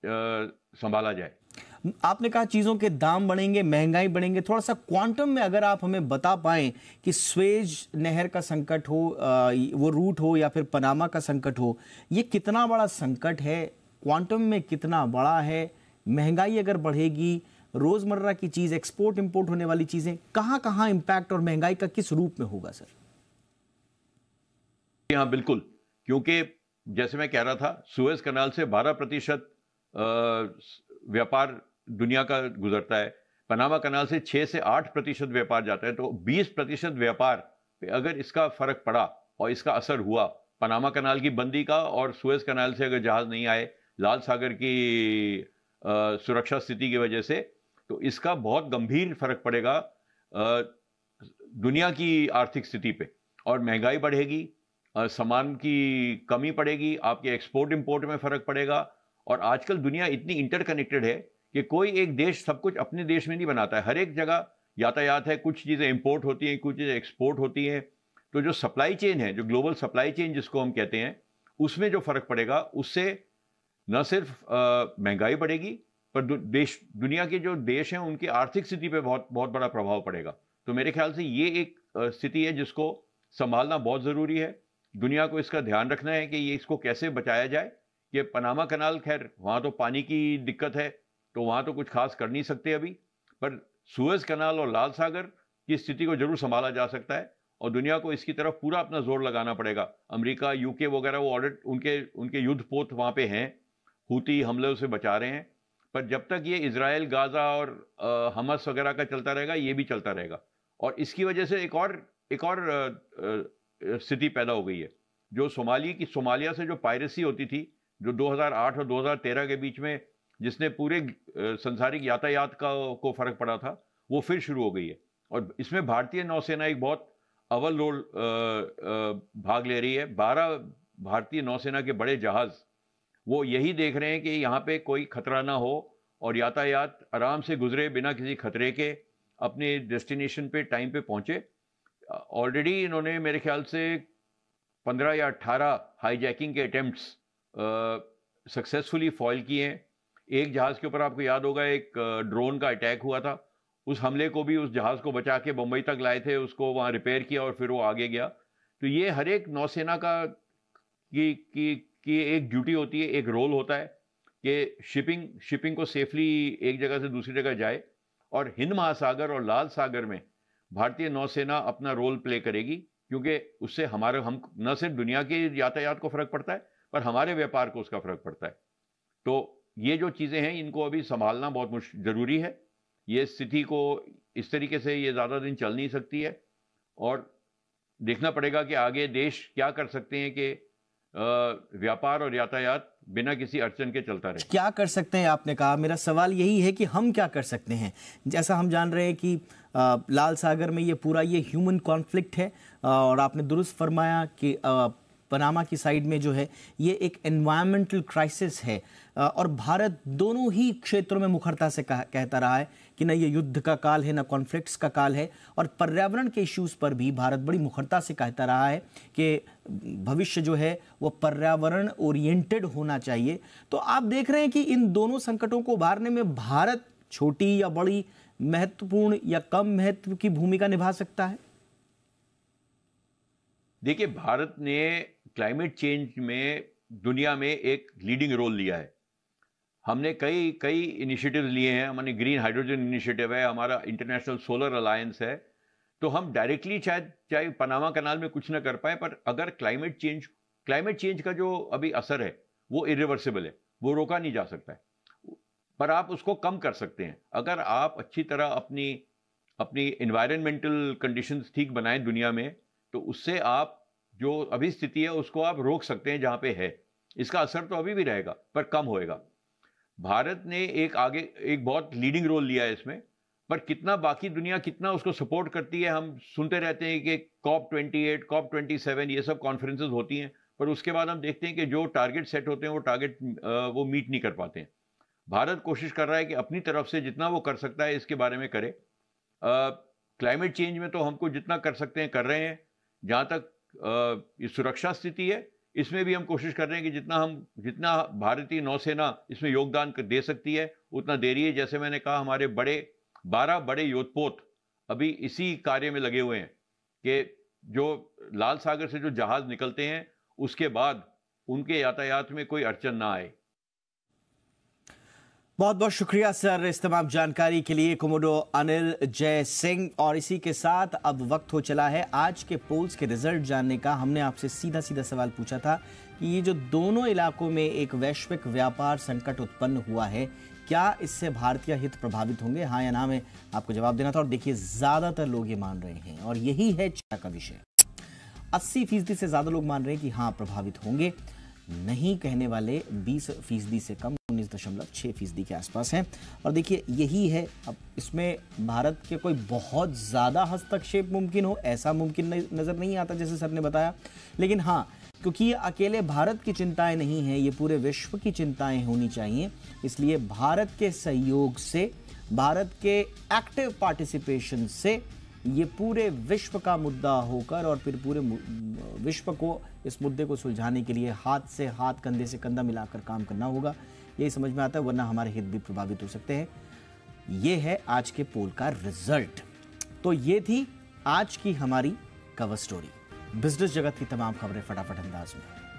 C: संभाला जाए।
A: आपने कहा चीज़ों के दाम बढ़ेंगे, महँगाई बढ़ेंगे थोड़ा सा क्वांटम में अगर आप हमें बता पाएँ कि स्वेज नहर का संकट हो वो रूट हो या फिर पनामा का संकट हो, ये कितना बड़ा संकट है? क्वांटम में कितना बड़ा है? महँगाई अगर बढ़ेगी, रोज़मर्रा की चीज़ एक्सपोर्ट इंपोर्ट होने वाली चीज़ें कहाँ कहाँ इंपैक्ट और महँगाई का किस रूप में होगा, सर?
C: हाँ बिल्कुल। क्योंकि जैसे मैं कह रहा था सुएज कनाल से 12 प्रतिशत व्यापार दुनिया का गुजरता है पनामा कनाल से 6 से आठ प्रतिशत व्यापार जाता है तो 20 प्रतिशत व्यापार पे अगर इसका फ़र्क पड़ा और इसका असर हुआ पनामा कनाल की बंदी का और सुएज कनाल से अगर जहाज़ नहीं आए लाल सागर की आ, सुरक्षा स्थिति की वजह से तो इसका बहुत गंभीर फ़र्क पड़ेगा आ, दुनिया की आर्थिक स्थिति पे। और महँगाई बढ़ेगी सामान की कमी पड़ेगी आपके एक्सपोर्ट इंपोर्ट में फ़र्क पड़ेगा और आजकल दुनिया इतनी इंटरकनेक्टेड है कि कोई एक देश सब कुछ अपने देश में नहीं बनाता है। हर एक जगह यातायात है, कुछ चीज़ें इंपोर्ट होती हैं, कुछ चीज़ें एक्सपोर्ट होती हैं। तो जो सप्लाई चेन है, जो ग्लोबल सप्लाई चेन जिसको हम कहते हैं, उसमें जो फ़र्क पड़ेगा, उससे न सिर्फ़ महँगाई बढ़ेगी, पर देश, दुनिया के जो देश हैं, उनकी आर्थिक स्थिति पे बहुत बहुत बड़ा प्रभाव पड़ेगा। तो मेरे ख्याल से ये एक स्थिति है जिसको संभालना बहुत ज़रूरी है। दुनिया को इसका ध्यान रखना है कि ये इसको कैसे बचाया जाए ये पनामा कनाल, खैर, वहाँ तो पानी की दिक्कत है तो वहाँ तो कुछ खास कर नहीं सकते अभी। पर सुएज कनाल और लाल सागर की स्थिति को ज़रूर संभाला जा सकता है और दुनिया को इसकी तरफ़ पूरा अपना ज़ोर लगाना पड़ेगा। अमेरिका, यूके वगैरह वो ऑर्डर, उनके उनके युद्ध पोत वहाँ पे हैं। हूती हमले से बचा रहे हैं। पर जब तक ये इसराइल गाज़ा और हमस वगैरह का चलता रहेगा, ये भी चलता रहेगा। और इसकी वजह से एक और एक और स्थिति पैदा हो गई है। जो सोमाली की, सोमालिया से जो पायरेसी होती थी, जो 2008 और 2013 के बीच में जिसने पूरे संसारिक यातायात का, को फ़र्क पड़ा था, वो फिर शुरू हो गई है। और इसमें भारतीय नौसेना एक बहुत अव्वल रोल भाग ले रही है। बारह भारतीय नौसेना के बड़े जहाज़, वो यही देख रहे हैं कि यहाँ पे कोई खतरा ना हो और यातायात आराम से गुजरे बिना किसी खतरे के अपने डेस्टिनेशन पे, टाइम पे पहुँचे। ऑलरेडी इन्होंने मेरे ख्याल से पंद्रह या अट्ठारह हाईजैकिंग के अटेम्प्ट्स सक्सेसफुली फॉल किए हैं। एक जहाज़ के ऊपर आपको याद होगा, एक ड्रोन का अटैक हुआ था। उस हमले को भी, उस जहाज़ को बचा के बम्बई तक लाए थे, उसको वहाँ रिपेयर किया और फिर वो आगे गया। तो ये हर एक नौसेना का की की की एक ड्यूटी होती है, एक रोल होता है कि शिपिंग शिपिंग को सेफली एक जगह से दूसरी जगह जाए और हिंद महासागर और लाल सागर में भारतीय नौसेना अपना रोल प्ले करेगी, क्योंकि उससे हमारे, हम न सिर्फ़ दुनिया के यातायात को फ़र्क पड़ता है, पर हमारे व्यापार को उसका फ़र्क पड़ता है। तो ये जो चीज़ें हैं, इनको अभी संभालना बहुत ज़रूरी है। ये स्थिति को इस तरीके से ये ज़्यादा दिन चल नहीं सकती है और देखना पड़ेगा कि आगे देश क्या कर सकते हैं कि व्यापार और यातायात बिना किसी अड़चन के चलता रहे।
A: क्या कर सकते हैं आपने कहा? मेरा सवाल यही है कि हम क्या कर सकते हैं? जैसा हम जान रहे हैं कि लाल सागर में ये पूरा ये ह्यूमन कॉन्फ्लिक्ट है और आपने दुरुस्त फरमाया कि पनामा की साइड में जो है ये एक एनवायरमेंटल क्राइसिस है। और भारत दोनों ही क्षेत्रों में मुखरता से कह, कहता रहा है कि न ये युद्ध का काल है न कॉन्फ्लिक्ट्स का काल है। और पर्यावरण के इश्यूज़ पर भी भारत बड़ी मुखरता से कहता रहा है कि भविष्य जो है वो पर्यावरण ओरिएंटेड होना चाहिए। तो आप देख रहे हैं कि इन दोनों संकटों को उभारने में भारत छोटी या बड़ी महत्वपूर्ण या कम महत्व की भूमिका निभा सकता है?
C: देखिए भारत ने क्लाइमेट चेंज में दुनिया में एक लीडिंग रोल लिया है। हमने कई कई इनिशिएटिव लिए हैं। हमारे ग्रीन हाइड्रोजन इनिशिएटिव है, हमारा इंटरनेशनल सोलर अलायंस है। तो हम डायरेक्टली शायद, चाहे पनामा कनाल में कुछ ना कर पाए, पर अगर क्लाइमेट चेंज क्लाइमेट चेंज का जो अभी असर है, वो इरिवर्सिबल है। वो रोका नहीं जा सकता है। पर आप उसको कम कर सकते हैं। अगर आप अच्छी तरह अपनी अपनी इन्वायरमेंटल कंडीशंस ठीक बनाएँ दुनिया में तो उससे आप जो अभी स्थिति है, उसको आप रोक सकते हैं जहाँ पे है। इसका असर तो अभी भी रहेगा, पर कम होएगा। भारत ने एक आगे, एक बहुत लीडिंग रोल लिया है इसमें, पर कितना बाकी दुनिया कितना उसको सपोर्ट करती है, हम सुनते रहते हैं कि कॉप 28 कॉप 27 ये सब कॉन्फ्रेंसेज होती हैं, पर उसके बाद हम देखते हैं कि जो टारगेट सेट होते हैं, वो टारगेट वो मीट नहीं कर पाते हैं। भारत कोशिश कर रहा है कि अपनी तरफ़ से जितना वो कर सकता है, इसके बारे में करे। क्लाइमेट चेंज में तो हमको जितना कर सकते हैं, कर रहे हैं। जहाँ तक ये सुरक्षा स्थिति है, इसमें भी हम कोशिश कर रहे हैं कि जितना हम, जितना भारतीय नौसेना इसमें योगदान दे सकती है, उतना दे रही है। जैसे मैंने कहा, हमारे बड़े, बारह बड़े योधपोत अभी इसी कार्य में लगे हुए हैं कि जो लाल सागर से जो जहाज़ निकलते हैं, उसके बाद उनके यातायात में कोई अड़चन ना आए।
A: बहुत बहुत शुक्रिया सर इस तमाम जानकारी के लिए कोमोडो अनिल जय सिंह और इसी के साथ अब वक्त हो चला है आज के पोल्स के रिज़ल्ट जानने का। हमने आपसे सीधा सीधा सवाल पूछा था कि ये जो दोनों इलाकों में एक वैश्विक व्यापार संकट उत्पन्न हुआ है, क्या इससे भारतीय हित प्रभावित होंगे? हाँ या ना, में आपको जवाब देना था और देखिए, ज़्यादातर लोग ये मान रहे हैं और यही है चर्चा का विषय। अस्सी फ़ीसदी से ज़्यादा लोग मान रहे हैं कि हाँ प्रभावित होंगे। नहीं कहने वाले 20 फ़ीसदी से कम, उन्नीस दशमलव छः फ़ीसदी के आसपास हैं। और देखिए, यही है, अब इसमें भारत के कोई बहुत ज़्यादा हस्तक्षेप मुमकिन हो, ऐसा मुमकिन नज़र नहीं आता, जैसे सर ने बताया। लेकिन हाँ क्योंकि ये अकेले भारत की चिंताएँ नहीं हैं, ये पूरे विश्व की चिंताएँ होनी चाहिए। इसलिए भारत के सहयोग से, भारत के एक्टिव पार्टिसिपेशन से ये पूरे विश्व का मुद्दा होकर और फिर पूरे विश्व को इस मुद्दे को सुलझाने के लिए हाथ से हाथ, कंधे से कंधा मिलाकर काम करना होगा। यही समझ में आता है, वरना हमारे हित भी प्रभावित हो सकते हैं। ये है आज के पोल का रिज़ल्ट। तो ये थी आज की हमारी कवर स्टोरी बिज़नेस जगत की तमाम खबरें फटाफट अंदाज में।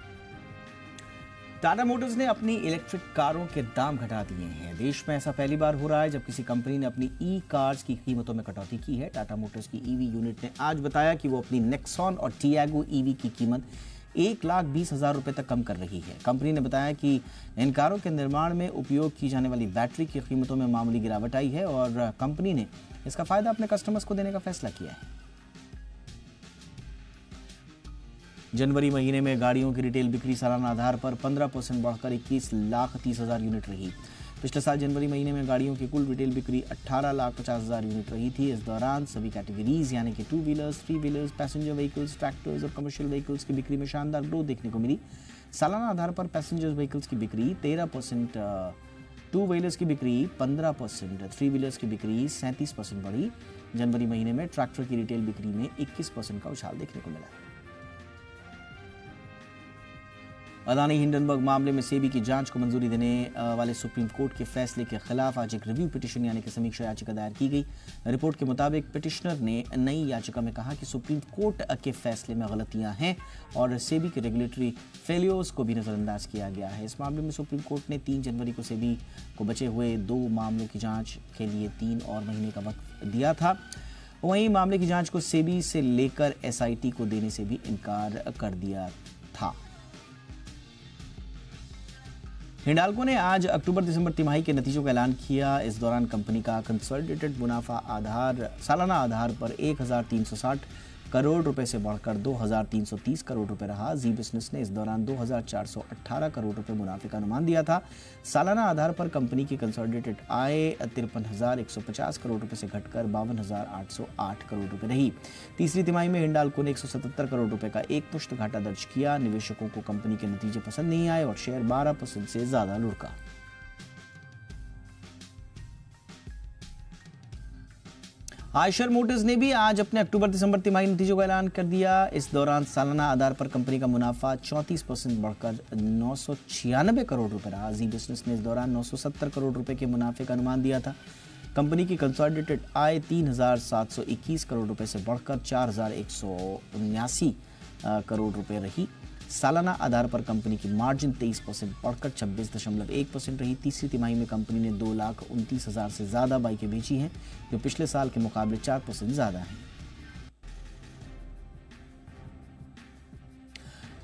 A: टाटा मोटर्स ने अपनी इलेक्ट्रिक कारों के दाम घटा दिए हैं। देश में ऐसा पहली बार हो रहा है जब किसी कंपनी ने अपनी ई कार्स की कीमतों में कटौती की है। टाटा मोटर्स की ईवी यूनिट ने आज बताया कि वो अपनी नेक्सॉन और टियागो ईवी की कीमत एक लाख बीस हज़ार रुपये तक कम कर रही है। कंपनी ने बताया कि इन कारों के निर्माण में उपयोग की जाने वाली बैटरी की कीमतों में मामूली गिरावट आई है और कंपनी ने इसका फ़ायदा अपने कस्टमर्स को देने का फैसला किया है। जनवरी महीने में गाड़ियों की रिटेल बिक्री सालाना आधार पर 15 परसेंट बढ़कर इक्कीस लाख तीस हज़ार यूनिट रही। पिछले साल जनवरी महीने में गाड़ियों की कुल रिटेल बिक्री अट्ठारह लाख पचास हज़ार यूनिट रही थी। इस दौरान सभी कैटेगरीज, यानी कि two wheelers three wheelers passenger vehicles, tractors और कमर्शियल व्हीकल्स की बिक्री में शानदार ग्रोथ देखने को मिली। सालाना आधार पर पैसेंजर व्हीकल्स की बिक्री तेरह परसेंट टू व्हीलर्स की बिक्री पंद्रह परसेंट थ्री व्हीलर्स की बिक्री सैंतीस परसेंट बढ़ी। जनवरी महीने में ट्रैक्टर की रिटेल बिक्री में इक्कीस परसेंट का उछाल देखने को मिला। अदानी हिंडनबर्ग मामले में सेबी की जाँच को मंजूरी देने वाले सुप्रीम कोर्ट के फैसले के खिलाफ आज एक रिव्यू पिटिशन यानी कि समीक्षा याचिका दायर की गई। रिपोर्ट के मुताबिक पिटिशनर ने नई याचिका में कहा कि सुप्रीम कोर्ट के फैसले में गलतियाँ हैं और सेबी के रेगुलेटरी फेलियोर्स को भी नजरअंदाज किया गया है। इस मामले में सुप्रीम कोर्ट ने तीन जनवरी को सेबी को बचे हुए दो मामलों की जाँच के लिए तीन और महीने का वक्त दिया था। वहीं मामले की जाँच को सेबी से लेकर एसआईटी को देने से भी इनकार कर दिया था। हिंडाल्को ने आज अक्टूबर दिसंबर तिमाही के नतीजों का ऐलान किया। इस दौरान कंपनी का कंसोलिडेटेड मुनाफा आधार, सालाना आधार पर 1360 करोड़ रुपए से बढ़कर 2,330 करोड़ रुपए रहा। जी बिज़नेस ने इस दौरान 2,418 करोड़ रुपए मुनाफे का अनुमान दिया था। सालाना आधार पर कंपनी की कंसोलिडेटेड आय तिरपन करोड़ रुपए से घटकर बावन करोड़ रुपए रही। तीसरी तिमाही में हिंडाल्को ने एक सौ सतहत्तर करोड़ रुपए का एक पुष्ट घाटा दर्ज किया। निवेशकों को कंपनी के नतीजे पसंद नहीं आए और शेयर बारह से ज़्यादा लुढ़का। आयशर मोटर्स ने भी आज अपने अक्टूबर दिसंबर तिमाही नतीजों का ऐलान कर दिया। इस दौरान सालाना आधार पर कंपनी का मुनाफा 34 परसेंट बढ़कर नौ सौ छियानबे करोड़ रुपए रहा। जी बिज़नेस ने इस दौरान 970 करोड़ रुपए के मुनाफे का अनुमान दिया था। कंपनी की कंसोलिडेटेड आय 3,721 करोड़ रुपए से बढ़कर चार करोड़ रुपए रही। सालाना आधार पर कंपनी की मार्जिन 23 परसेंट बढ़कर छब्बीस दशमलव एक परसेंट रही। तीसरी तिमाही में कंपनी ने दो लाख उनतीस हज़ार से ज़्यादा बाइकें बेची हैं, जो पिछले साल के मुकाबले चार परसेंट ज़्यादा हैं।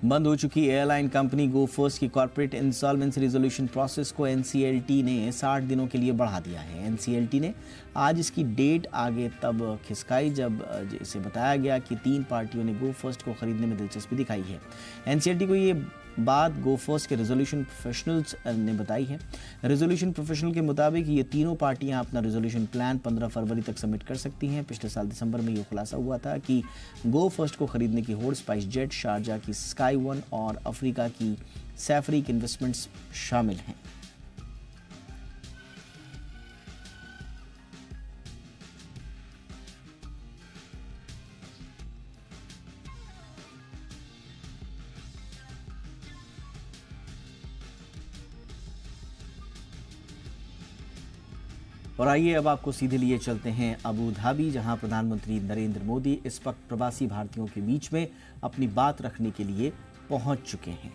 A: बंद हो चुकी एयरलाइन कंपनी गो फ़र्स्ट की कॉर्पोरेट इंसॉल्वेंसी रिजोल्यूशन प्रोसेस को एनसीएलटी ने 60 दिनों के लिए बढ़ा दिया है। एनसीएलटी ने आज इसकी डेट आगे तब खिसकाई जब इसे बताया गया कि तीन पार्टियों ने गो फ़र्स्ट को खरीदने में दिलचस्पी दिखाई है। एनसीएलटी को ये बात गो फ़र्स्ट के रेजोल्यूशन प्रोफेशनल्स ने बताई है। रेजोल्यूशन प्रोफेशनल के मुताबिक ये तीनों पार्टियाँ अपना रेजोल्यूशन प्लान 15 फरवरी तक सबमिट कर सकती हैं। पिछले साल दिसंबर में ये खुलासा हुआ था कि गो फ़र्स्ट को खरीदने की होड़ स्पाइस जेट शारजा की स्काई वन और अफ्रीका की सैफरिक इन्वेस्टमेंट्स शामिल हैं। और आइए अब आपको सीधे लिए चलते हैं अबू धाबी, जहाँ प्रधानमंत्री नरेंद्र मोदी इस वक्त प्रवासी भारतीयों के बीच में अपनी बात रखने के लिए पहुँच चुके हैं।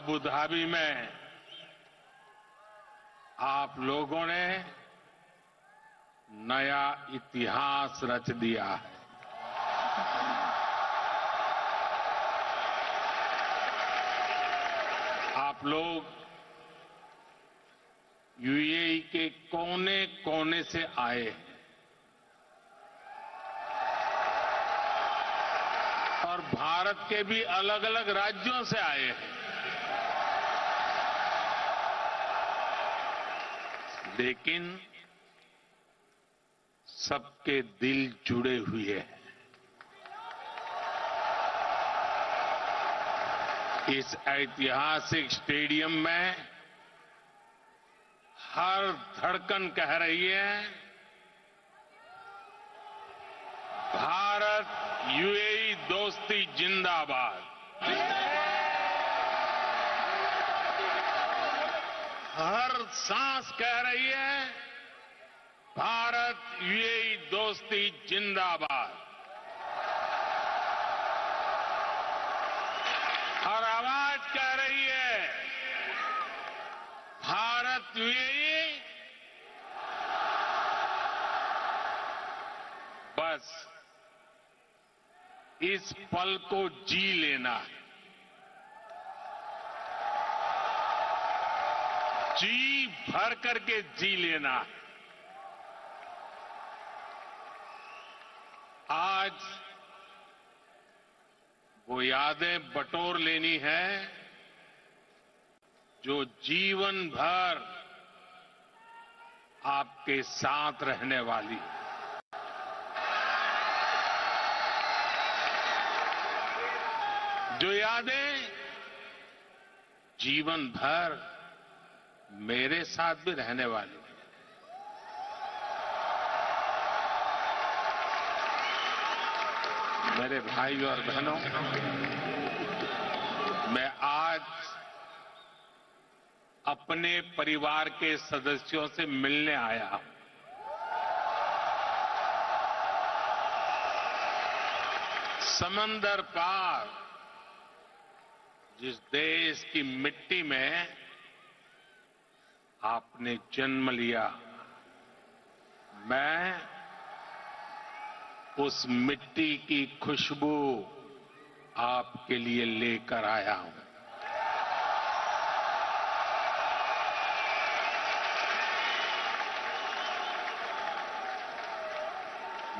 D: अबू धाबी में आप लोगों ने नया इतिहास रच दिया है। आप लोग यूएई के कोने कोने से आए हैं। और भारत के भी अलग अलग राज्यों से आए हैं। लेकिन सबके दिल जुड़े हुए हैं। इस ऐतिहासिक स्टेडियम में हर धड़कन कह रही है, भारत यूएई दोस्ती जिंदाबाद। हर सांस कह रही है, भारत यूएई दोस्ती जिंदाबाद। हर आवाज़ कह रही है, भारत यूएई। बस, इस पल को जी लेना। है जी भर करके जी लेना। है आज वो यादें बटोर लेनी है जो जीवन भर आपके साथ रहने वाली है। जो यादें जीवन भर मेरे साथ भी रहने वाली। मेरे भाई और बहनों, मैं आज अपने परिवार के सदस्यों से मिलने आया हूँ। समंदर पार जिस देश की मिट्टी में आपने जन्म लिया। मैं उस मिट्टी की खुशबू आपके लिए लेकर आया हूँ।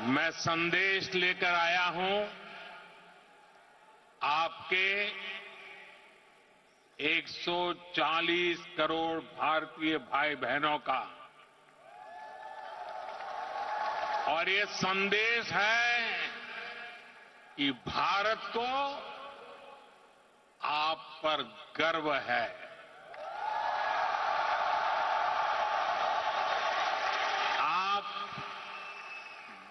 D: मैं संदेश लेकर आया हूँ आपके 140 करोड़ भारतीय भाई बहनों का। और ये संदेश है कि भारत को आप पर गर्व है। आप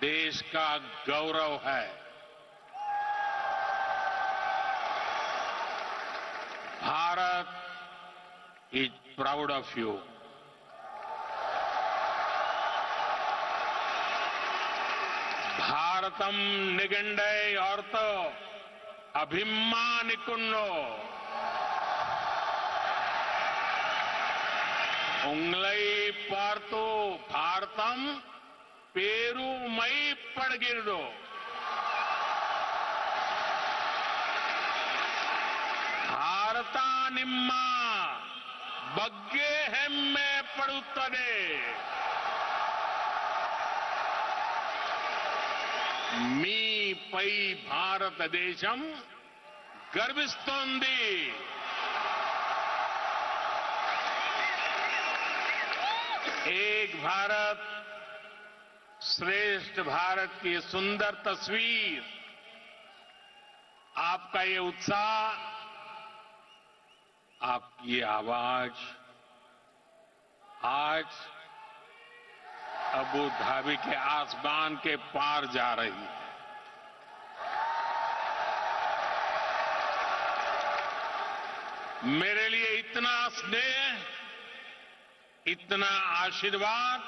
D: देश का गौरव है। Bharat is proud of you Bharatam निगंडय अर्थ अभिमानिकुन्नो उंगलई पार्तो भारतम पेरूमई पड़गिरडो ಭಾರತ ನಿಮ್ಮ ಬಗ್ಗೆ ಹೆಮ್ಮೆ ಪಡುತ್ತದೆ మీపై భారతదేశం గర్విస్తోంది एक भारत श्रेष्ठ भारत की सुंदर तस्वीर आपका ये उत्साह आपकी आवाज़ आज अबू धाबी के आसमान के पार जा रही है। मेरे लिए इतना स्नेह, इतना आशीर्वाद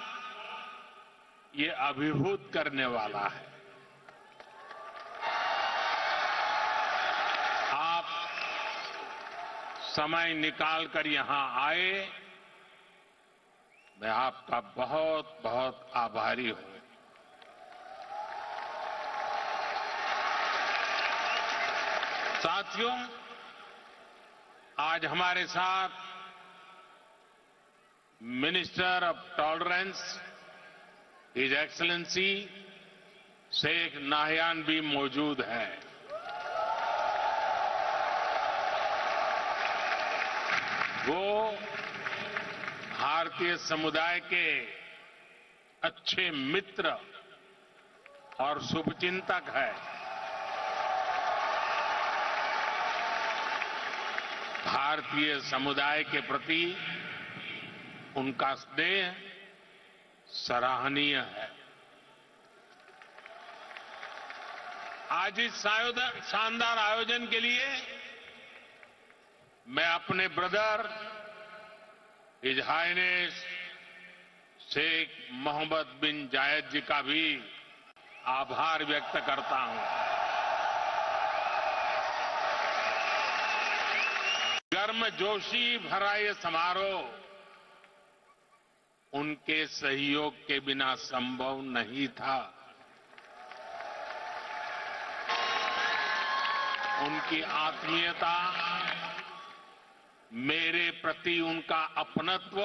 D: ये अभिभूत करने वाला है आप समय निकालकर यहाँ आए। मैं आपका बहुत बहुत आभारी हूँ। साथियों, आज हमारे साथ minister of tolerance, his excellency, Sheikh Nahyan भी मौजूद हैं। वो भारतीय समुदाय के अच्छे मित्र और शुभचिंतक है। भारतीय समुदाय के प्रति उनका स्नेह सराहनीय है। आज इस शानदार आयोजन के लिए मैं अपने brother his highness Sheikh Mohammed bin Zayed ji का भी आभार व्यक्त करता हूँ। गर्मजोशी भरा ये समारोह उनके सहयोग के बिना संभव नहीं था। उनकी आत्मीयता मेरे प्रति उनका अपनत्व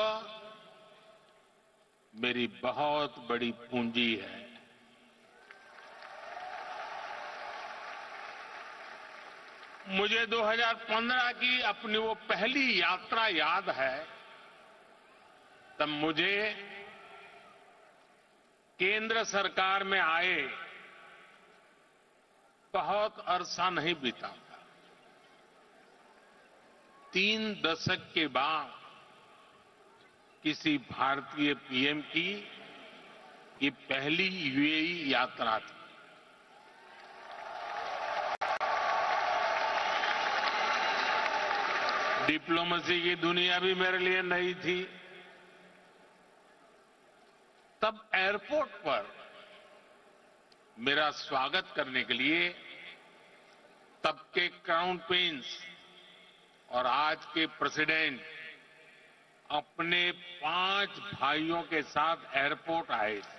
D: मेरी बहुत बड़ी पूंजी है। मुझे 2015 की अपनी वो पहली यात्रा याद है, तब मुझे केंद्र सरकार में आए, बहुत अरसा नहीं बीता। तीन दशक के बाद किसी भारतीय पीएम की ये पहली यूएई यात्रा थी। डिप्लोमेसी की दुनिया भी मेरे लिए नई थी। तब एयरपोर्ट पर मेरा स्वागत करने के लिए तब के क्राउन प्रिंस और आज के प्रेसिडेंट अपने पाँच भाइयों के साथ एयरपोर्ट आए। थे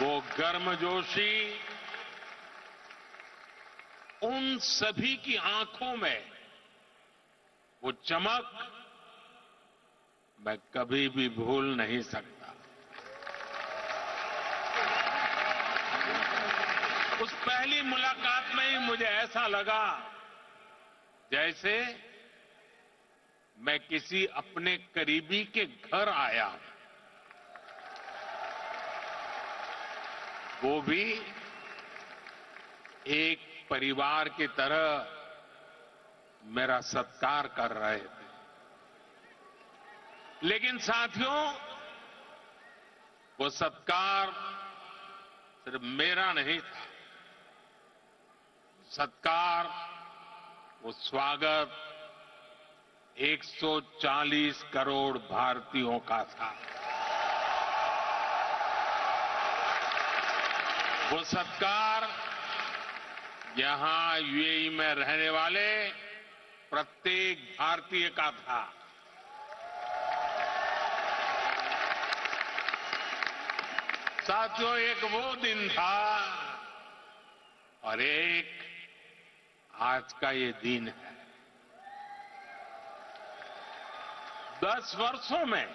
D: वो गर्मजोशी उन सभी की आँखों में, वो चमक मैं कभी भी भूल नहीं सकता। उस पहली मुलाकात में ही मुझे ऐसा लगा जैसे मैं किसी अपने करीबी के घर आया वो भी एक परिवार की तरह मेरा सत्कार कर रहे थे। लेकिन साथियों, वो सत्कार सिर्फ़ मेरा नहीं था। सत्कार, वो स्वागत 140 करोड़ भारतीयों का था। वो सत्कार यहाँ यूएई में रहने वाले प्रत्येक भारतीय का था। साथियों, एक वो दिन था और एक आज का ये दिन है। दस वर्षों में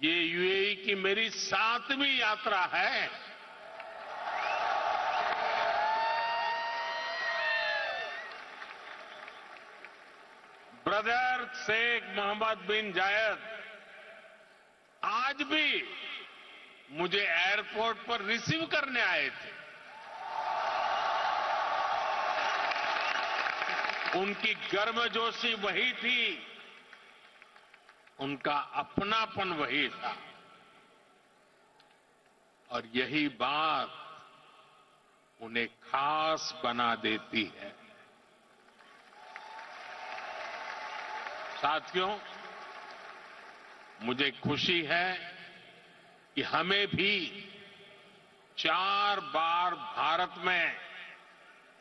D: ये यूएई की मेरी सातवीं यात्रा है। Brother Sheikh Mohammed bin Zayed, आज भी मुझे एयरपोर्ट पर रिसीव करने आए थे। उनकी गर्मजोशी वही थी। उनका अपनापन वही था। और यही बात उन्हें खास बना देती है। साथियों, मुझे खुशी है कि हमें भी चार बार भारत में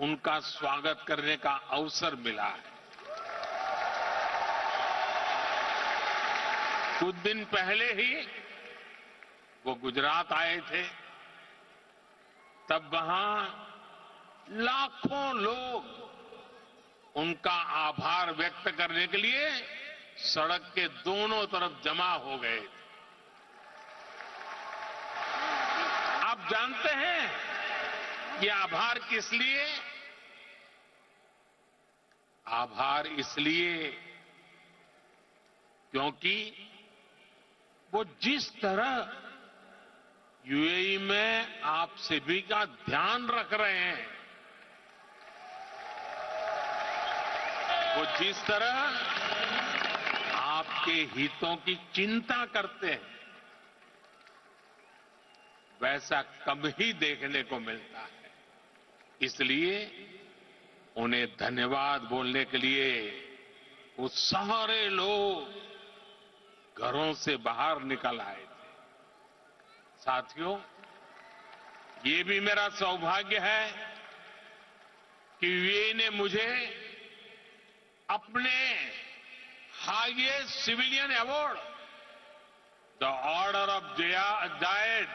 D: उनका स्वागत करने का अवसर मिला है। कुछ दिन पहले ही वो गुजरात आए थे, तब वहाँ लाखों लोग उनका आभार व्यक्त करने के लिए सड़क के दोनों तरफ़ जमा हो गए थे। आप जानते हैं कि आभार किस लिए? आभार इसलिए क्योंकि वो जिस तरह यूएई में आप सभी का ध्यान रख रहे हैं, वो जिस तरह आपके हितों की चिंता करते हैं, वैसा कम ही देखने को मिलता है। इसलिए उन्हें धन्यवाद बोलने के लिए वो सारे लोग घरों से बाहर निकल आए थे। साथियों, ये भी मेरा सौभाग्य है कि वे ने मुझे अपने highest civilian award, the Order of Zayed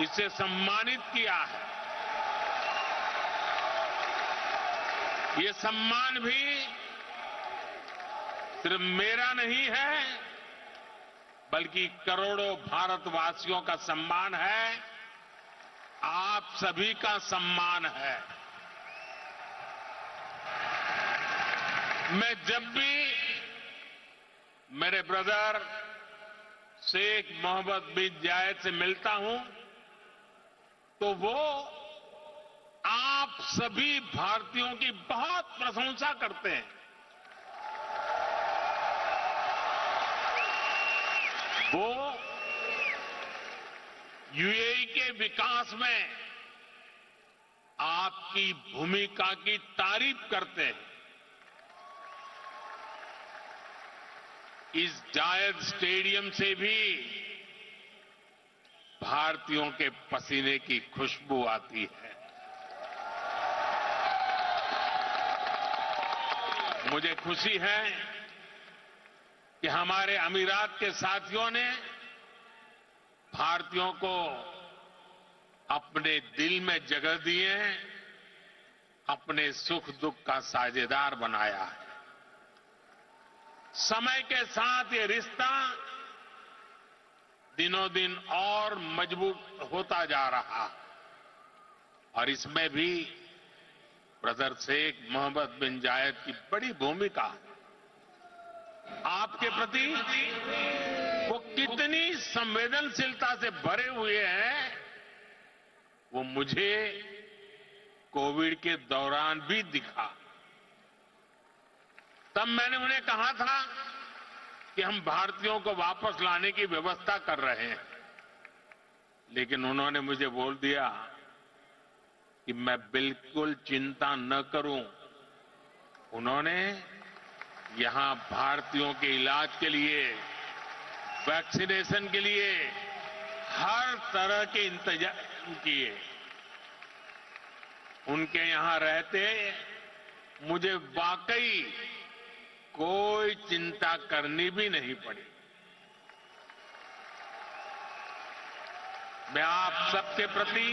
D: इसे सम्मानित किया है। ये सम्मान भी सिर्फ़ मेरा नहीं है, बल्कि करोड़ों भारतवासियों का सम्मान है। आप सभी का सम्मान है। मैं जब भी मेरे brother Sheikh Mohammed bin Zayed से मिलता हूँ तो वो आप सभी भारतीयों की बहुत प्रशंसा करते हैं। वो यूएई के विकास में आपकी भूमिका की तारीफ़ करते हैं। इस जायद स्टेडियम से भी भारतीयों के पसीने की खुशबू आती है। मुझे खुशी है कि हमारे अमीरात के साथियों ने भारतीयों को अपने दिल में जगह दिए अपने सुख दुख का साझेदार बनाया है। समय के साथ ये रिश्ता दिनों दिन और मज़बूत होता जा रहा है और इसमें भी brother Sheikh Mohammed bin Zayed की बड़ी भूमिका। आपके प्रति वो कितनी संवेदनशीलता से भरे हुए हैं, वो मुझे कोविड के दौरान भी दिखा। तब मैंने उन्हें कहा था कि हम भारतीयों को वापस लाने की व्यवस्था कर रहे हैं। लेकिन उन्होंने मुझे बोल दिया कि मैं बिल्कुल चिंता न करूँ। उन्होंने यहाँ भारतीयों के इलाज के लिए, वैक्सीनेशन के लिए हर तरह के इंतज़ाम किए। उनके यहाँ रहते मुझे वाकई कोई चिंता करनी भी नहीं पड़ी। मैं आप सबके प्रति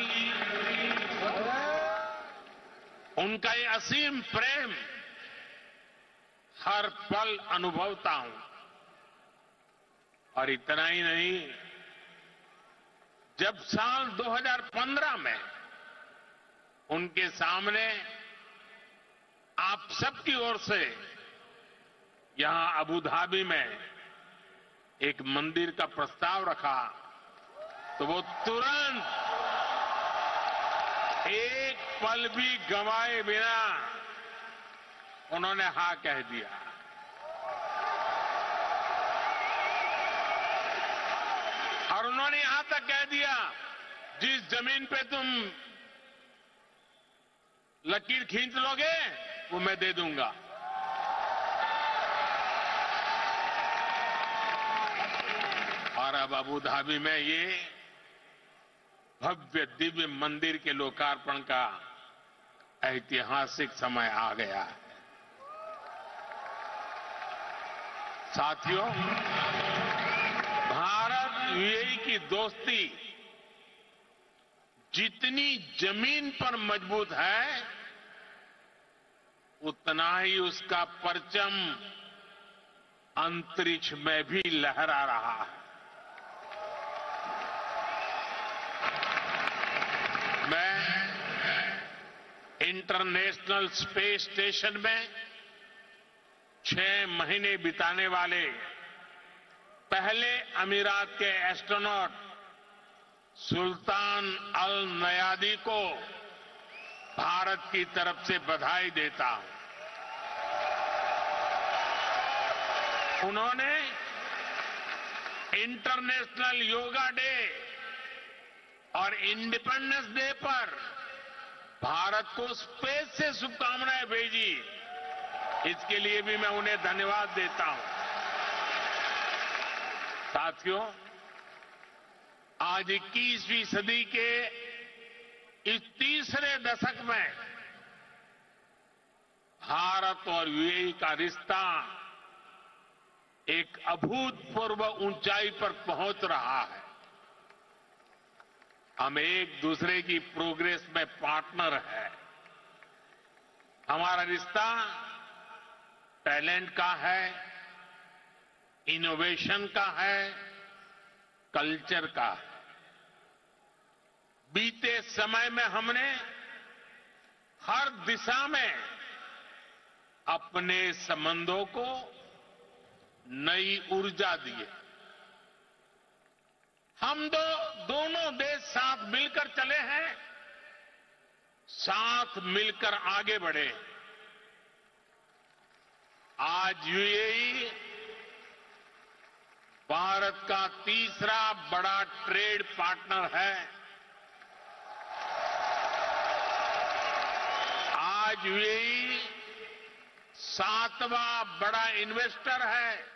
D: उनका ये असीम प्रेम हर पल अनुभवता हूँ। और इतना ही नहीं, जब साल 2015 में उनके सामने आप सबकी ओर से यहाँ अबू धाबी में एक मंदिर का प्रस्ताव रखा तो वो तुरंत एक पल भी गंवाए बिना उन्होंने हा कह दिया। और उन्होंने यहाँ तक कह दिया, जिस ज़मीन पे तुम लकीर खींच लोगे, वो मैं दे दूँगा। और अब अबू धाबी में ये भव्य दिव्य मंदिर के लोकार्पण का ऐतिहासिक समय आ गया है। साथियों, भारत यूएई की दोस्ती जितनी ज़मीन पर मज़बूत है, उतना ही उसका परचम अंतरिक्ष में भी लहरा रहा है मैं इंटरनेशनल स्पेस स्टेशन में छह महीने बिताने वाले पहले अमीरात के एस्ट्रोनॉट सुल्तान अल नयादी को भारत की तरफ़ से बधाई देता हूँ। उन्होंने इंटरनेशनल योगा डे और इंडिपेंडेंस डे पर भारत को स्पेस से शुभकामनाएँ भेजी। इसके लिए भी मैं उन्हें धन्यवाद देता हूँ। साथियों, आज 21वीं सदी के इस तीसरे दशक में भारत और यूएई का रिश्ता एक अभूतपूर्व ऊंचाई पर पहुँच रहा है। हम एक दूसरे की प्रोग्रेस में पार्टनर है। हमारा रिश्ता टैलेंट का है, इनोवेशन का है, कल्चर का है। बीते समय में हमने हर दिशा में अपने संबंधों को नई ऊर्जा दी है हम दो, दोनों देश साथ मिलकर चले हैं। साथ मिलकर आगे बढ़े। आज यूएई भारत का तीसरा बड़ा ट्रेड पार्टनर है। आज यूएई सातवां बड़ा इन्वेस्टर है।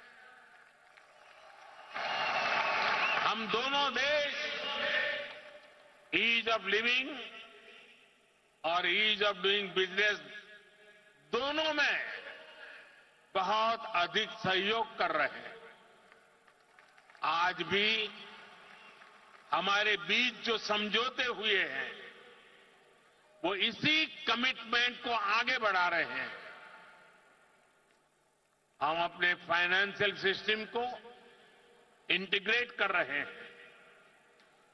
D: हम दोनों देश ईज ऑफ़ लिविंग और ईज ऑफ़ डूइंग बिज़नेस दोनों में बहुत अधिक सहयोग कर रहे हैं। आज भी हमारे बीच जो समझौते हुए हैं, वो इसी कमिटमेंट को आगे बढ़ा रहे हैं। हम अपने फाइनेंशियल सिस्टम को इंटीग्रेट कर रहे हैं।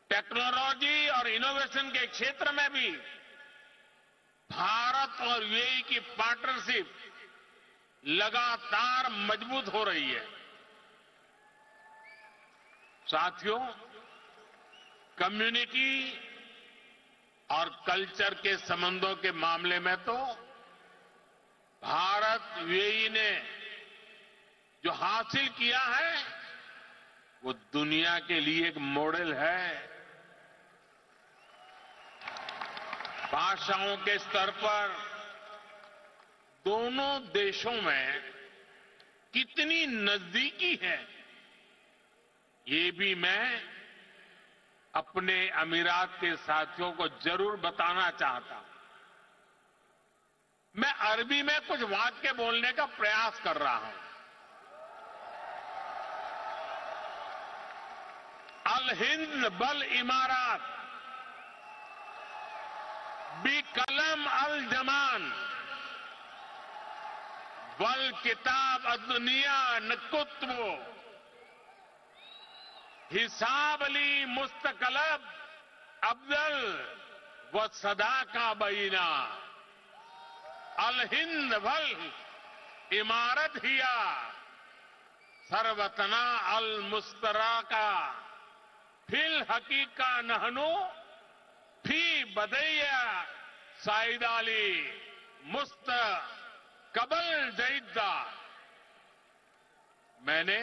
D: टेक्नोलॉजी और इनोवेशन के क्षेत्र में भी भारत और यूएई की पार्टनरशिप लगातार मज़बूत हो रही है। साथियों कम्युनिटी और कल्चर के संबंधों के मामले में तो भारत यूएई ने जो हासिल किया है वो दुनिया के लिए एक मॉडल है। भाषाओं के स्तर पर दोनों देशों में कितनी नजदीकी है, ये भी मैं अपने अमीरात के साथियों को ज़रूर बताना चाहता हूँ। मैं अरबी में कुछ वाक्य बोलने का प्रयास कर रहा हूँ। अल हिंद बल इमारात बी कलम अल जमान बल किताब दुनिया नकुत्व हिसाब अली मुस्तकलब अफजल व सदा का बीना अल हिंद भल इमारत हिया, सर्वतना अल मुस्तरा का फिल हकीका नहनो, फ़ी बदैया साइद अली, मुस्त कबल जईदा मैंने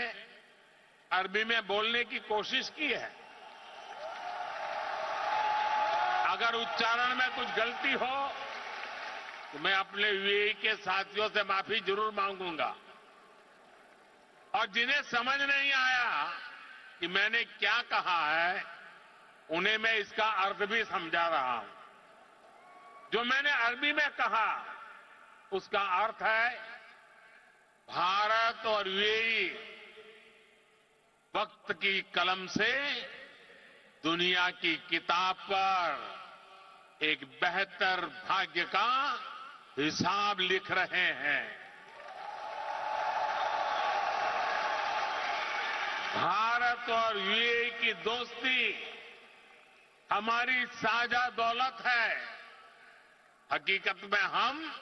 D: अरबी में बोलने की कोशिश की है। अगर उच्चारण में कुछ गलती हो तो मैं अपने यूएई के साथियों से माफ़ी ज़रूर मांगूँगा। और जिन्हें समझ नहीं आया कि मैंने क्या कहा है, उन्हें मैं इसका अर्थ भी समझा रहा हूँ। जो मैंने अरबी में कहा, उसका अर्थ है, भारत और यूएई वक्त की कलम से दुनिया की किताब पर एक बेहतर भाग्य का हिसाब लिख रहे हैं। भारत और यूएई की दोस्ती हमारी साझा दौलत है। हकीकत में हम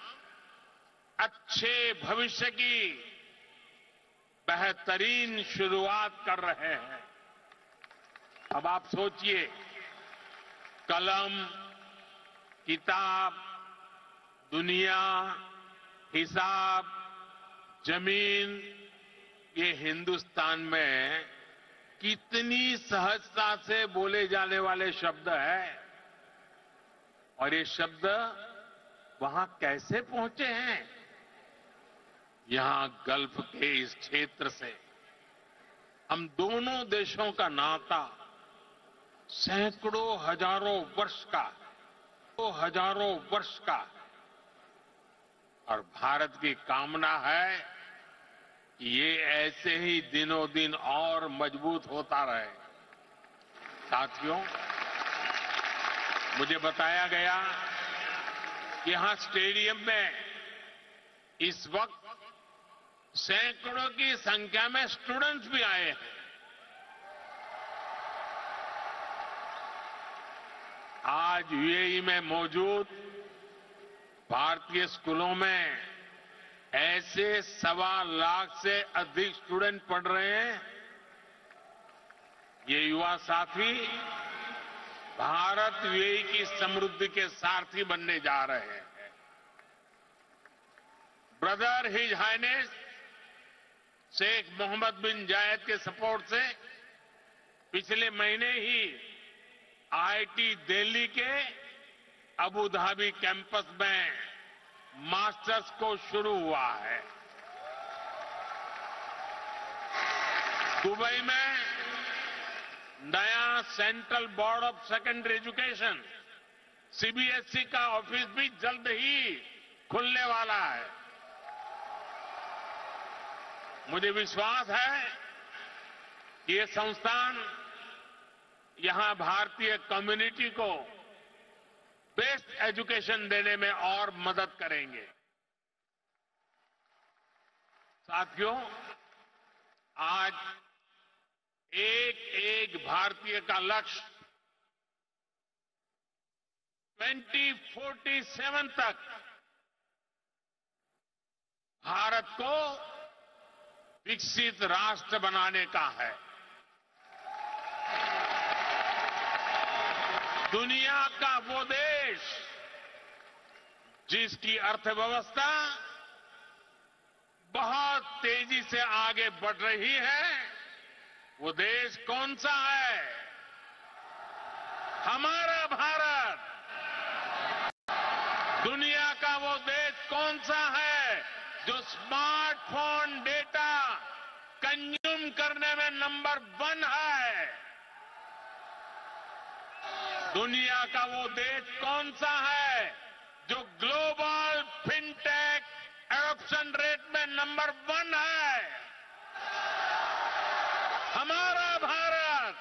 D: अच्छे भविष्य की बेहतरीन शुरुआत कर रहे हैं। अब आप सोचिए, कलम, किताब, दुनिया, हिसाब, ज़मीन, ये हिंदुस्तान में कितनी सहजता से बोले जाने वाले शब्द है। और ये शब्द वहाँ कैसे पहुँचे हैं? यहाँ गल्फ के इस क्षेत्र से। हम दोनों देशों का नाता सैकड़ों हज़ारों वर्ष का तो हज़ारों वर्ष का। और भारत की कामना है ये ऐसे ही दिनों दिन और मज़बूत होता रहे। साथियों, मुझे बताया गया कि यहाँ स्टेडियम में इस वक्त सैकड़ों की संख्या में स्टूडेंट्स भी आए हैं। आज यूएई में मौजूद भारतीय स्कूलों में ऐसे सवा लाख से अधिक स्टूडेंट पढ़ रहे हैं। ये युवा साथी भारत यूएई की समृद्धि के सारथी बनने जा रहे हैं। Brother, his highness Sheikh Mohammed bin Zayed के सपोर्ट से पिछले महीने ही आईटी दिल्ली के अबू धाबी कैंपस में मास्टर्स को शुरू हुआ है। दुबई में नया Central Board of Secondary Education, CBSE का ऑफ़िस भी जल्द ही खुलने वाला है। मुझे विश्वास है कि ये संस्थान यहाँ भारतीय कम्युनिटी को बेस्ट एजुकेशन देने में और मदद करेंगे। साथियों, आज एक एक भारतीय का लक्ष्य 2047 तक भारत को विकसित राष्ट्र बनाने का है। दुनिया का वो देश जिसकी अर्थव्यवस्था बहुत तेज़ी से आगे बढ़ रही है, वो देश कौन सा है? हमारा भारत। दुनिया का वो देश कौन सा है जो स्मार्टफ़ोन डेटा कंज्यूम करने में नंबर वन है? दुनिया का वो देश कौन सा है जो ग्लोबल फिनटेक एडॉप्शन रेट में नंबर वन है? हमारा भारत।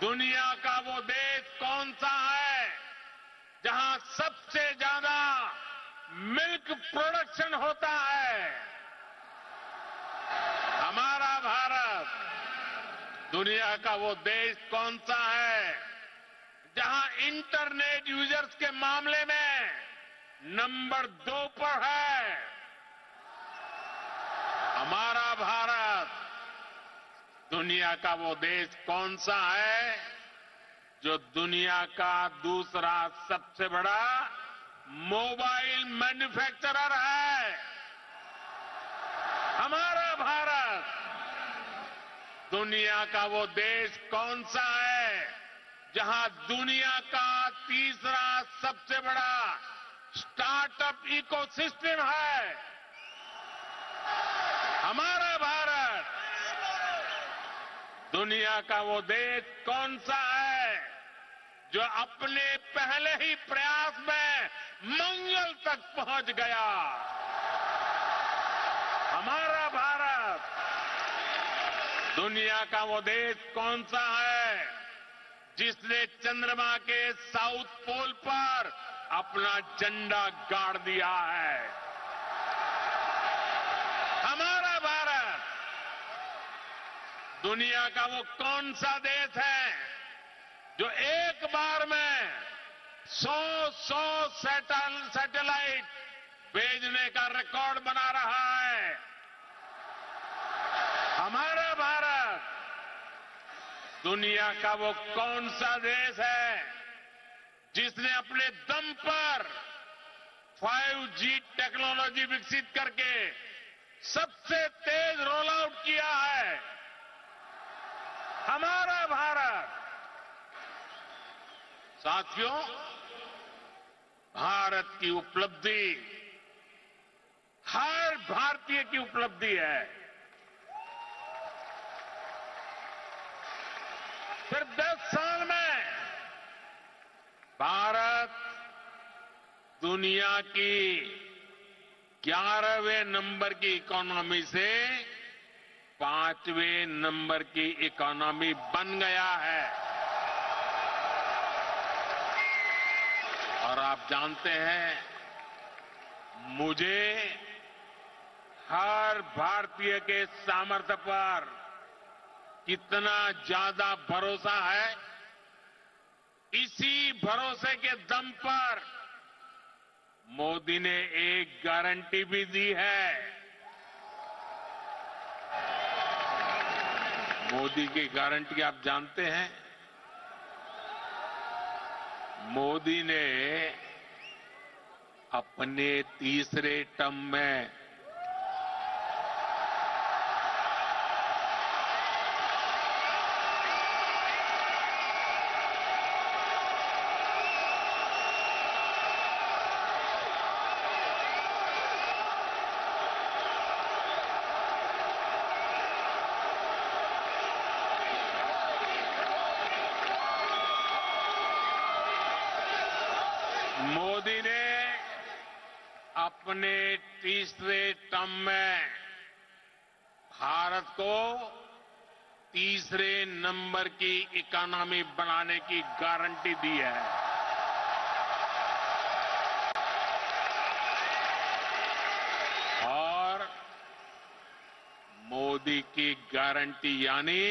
D: दुनिया का वो देश कौन सा है जहाँ सबसे ज़्यादा मिल्क प्रोडक्शन होता है हमारा भारत दुनिया का वो देश कौन सा है जहाँ इंटरनेट यूज़र्स के मामले में नंबर दो पर है? हमारा भारत। दुनिया का वो देश कौन सा है जो दुनिया का दूसरा सबसे बड़ा मोबाइल मैन्युफैक्चरर है? हमारा भारत। दुनिया का वो देश कौन सा है जहाँ दुनिया का तीसरा सबसे बड़ा स्टार्टअप इकोसिस्टम है? हमारा भारत। दुनिया का वो देश कौन सा है जो अपने पहले ही प्रयास में मंगल तक पहुँच गया? हमारा भारत। दुनिया का वो देश कौन सा है जिसने चंद्रमा के साउथ पोल पर अपना झंडा गाड़ दिया है? हमारा भारत दुनिया का वो कौन सा देश है जो एक बार में सौ सौ सैटेलाइट भेजने का रिकॉर्ड बना रहा है? हमारा भारत, दुनिया का वो कौन सा देश है जिसने अपने दम पर 5G टेक्नोलॉजी विकसित करके सबसे तेज रोल आउट किया है? हमारा भारत। साथियों, भारत की उपलब्धि, हर भारतीय की उपलब्धि है फिर 10 साल में भारत दुनिया की ग्यारहवें नंबर की इकोनॉमी से पाँचवें नंबर की इकोनॉमी बन गया है। और आप जानते हैं, मुझे हर भारतीय के सामर्थ्य पर कितना ज़्यादा भरोसा है, इसी भरोसे के दम पर मोदी ने एक गारंटी भी दी है। मोदी की गारंटी आप जानते हैं। मोदी ने अपने तीसरे टर्म में इकोनॉमी बनाने की गारंटी दी है। और मोदी की गारंटी यानी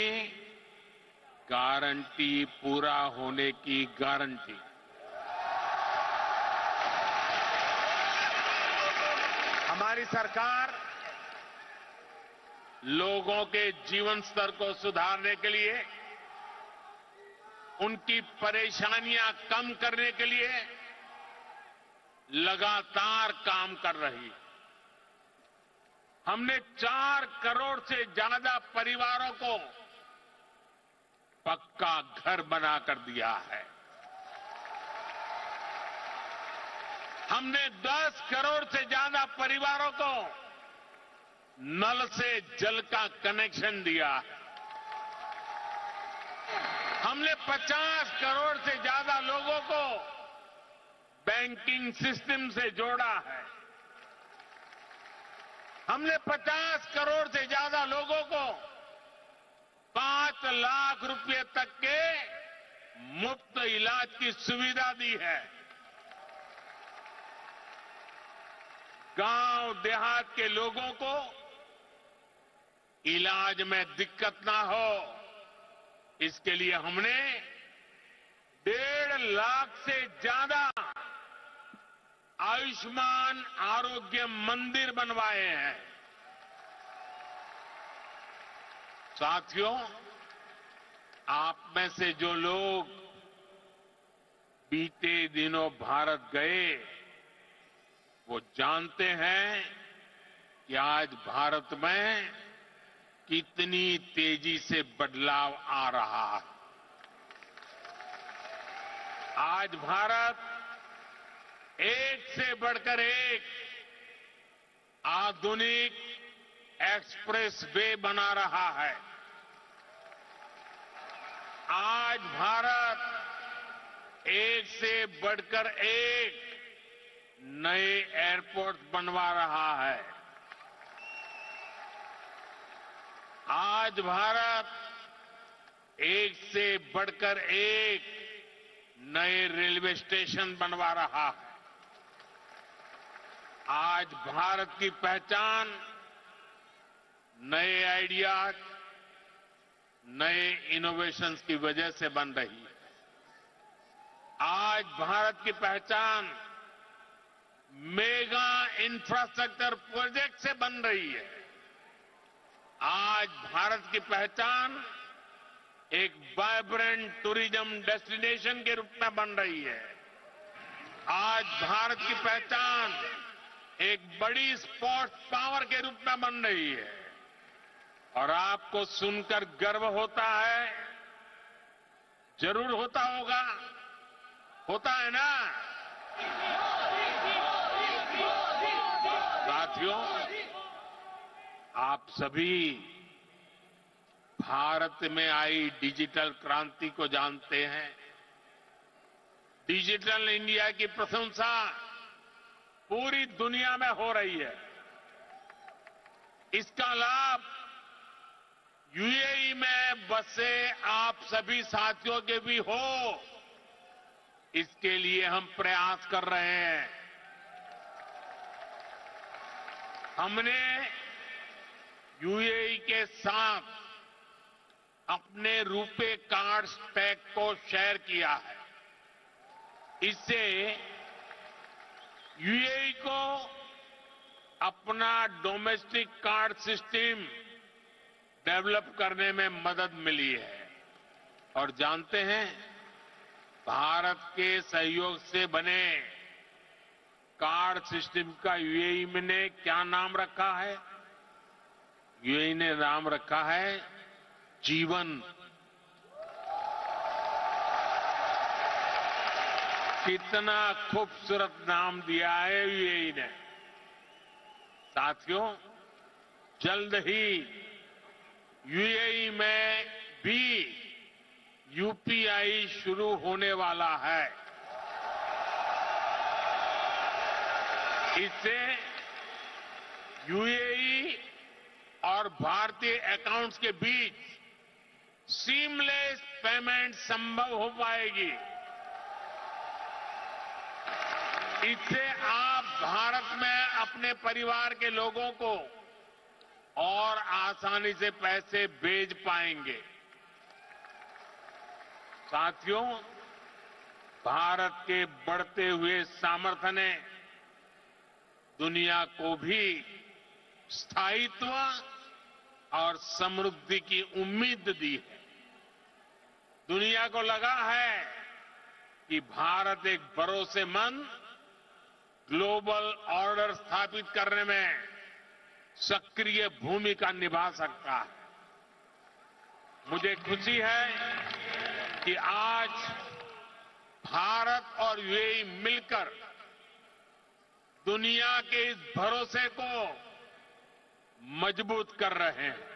D: गारंटी पूरा होने की गारंटी। हमारी सरकार लोगों के जीवन स्तर को सुधारने के लिए उनकी परेशानियाँ कम करने के लिए लगातार काम कर रही है। हमने चार करोड़ से ज़्यादा परिवारों को पक्का घर बनाकर दिया है। हमने 10 करोड़ से ज़्यादा परिवारों को नल से जल का कनेक्शन दिया है। हमने 50 करोड़ से ज़्यादा लोगों को बैंकिंग सिस्टम से जोड़ा है। हमने 50 करोड़ से ज़्यादा लोगों को पाँच लाख रुपए तक के मुफ़्त इलाज की सुविधा दी है। गाँव देहात के लोगों को इलाज में दिक्कत ना हो। इसके लिए हमने डेढ़ लाख से ज़्यादा आयुष्मान आरोग्य मंदिर बनवाए हैं। साथियों, आप में से जो लोग बीते दिनों भारत गए, वो जानते हैं कि आज भारत में कितनी तेज़ी से बदलाव आ रहा है। आज भारत एक से बढ़कर एक आधुनिक एक्सप्रेस वे बना रहा है। आज भारत एक से बढ़कर एक नए एयरपोर्ट बनवा रहा है। आज भारत एक से बढ़कर एक नए रेलवे स्टेशन बनवा रहा है। आज भारत की पहचान, नए आइडियाज़, नए इनोवेशंस की वजह से बन रही है। आज भारत की पहचान मेगा इंफ्रास्ट्रक्चर प्रोजेक्ट से बन रही है। आज भारत की पहचान एक वाइब्रेंट टूरिज़्म डेस्टिनेशन के रूप में बन रही है। आज भारत की पहचान एक बड़ी स्पोर्ट्स पावर के रूप में बन रही है। और आपको सुनकर गर्व होता है, ज़रूर होता होगा। होता है ना? साथियों आप सभी भारत में आई डिजिटल क्रांति को जानते हैं। डिजिटल इंडिया की प्रशंसा पूरी दुनिया में हो रही है। इसका लाभ यूएई में बसे आप सभी साथियों के भी हो। इसके लिए हम प्रयास कर रहे हैं। हमने यूएई के साथ अपने रुपे कार्ड स्टैक को शेयर किया है। इससे यूएई को अपना डोमेस्टिक कार्ड सिस्टम डेवलप करने में मदद मिली है। और जानते हैं, भारत के सहयोग से बने कार्ड सिस्टम का यूएई ने क्या नाम रखा है? यूएई ने नाम रखा है जीवन। कितना खूबसूरत नाम दिया है यूएई ने। साथियों, जल्द ही यूएई में भी यूपीआई शुरू होने वाला है। इससे यूएई और भारतीय अकाउंट्स के बीच सीमलेस पेमेंट संभव हो पाएगी। इससे आप भारत में अपने परिवार के लोगों को और आसानी से पैसे भेज पाएँगे। साथियों, भारत के बढ़ते हुए सामर्थ्य ने दुनिया को भी स्थायित्व और समृद्धि की उम्मीद दी है। दुनिया को लगा है कि भारत एक भरोसेमंद ग्लोबल ऑर्डर स्थापित करने में सक्रिय भूमिका निभा सकता है। मुझे खुशी है कि आज भारत और यूएई मिलकर दुनिया के इस भरोसे को मज़बूत कर रहे हैं।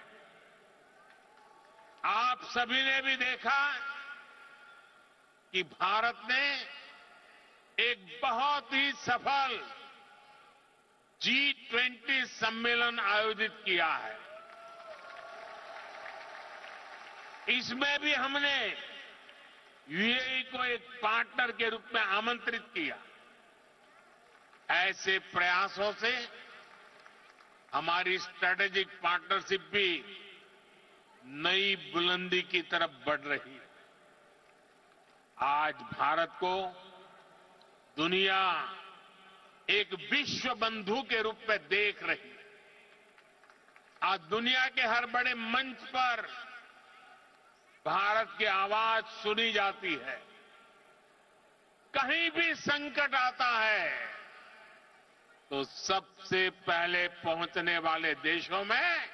D: आप सभी ने भी देखा कि भारत ने एक बहुत ही सफल जी ट्वेंटी सम्मेलन आयोजित किया है। इसमें भी हमने यूएई को एक पार्टनर के रूप में आमंत्रित किया। ऐसे प्रयासों से हमारी स्ट्रेटेजिक पार्टनरशिप भी नई बुलंदी की तरफ़ बढ़ रही है। आज भारत को दुनिया एक विश्व बंधु के रूप में देख रही है। आज दुनिया के हर बड़े मंच पर भारत की आवाज़ सुनी जाती है। कहीं भी संकट आता है तो सबसे पहले पहुँचने वाले देशों में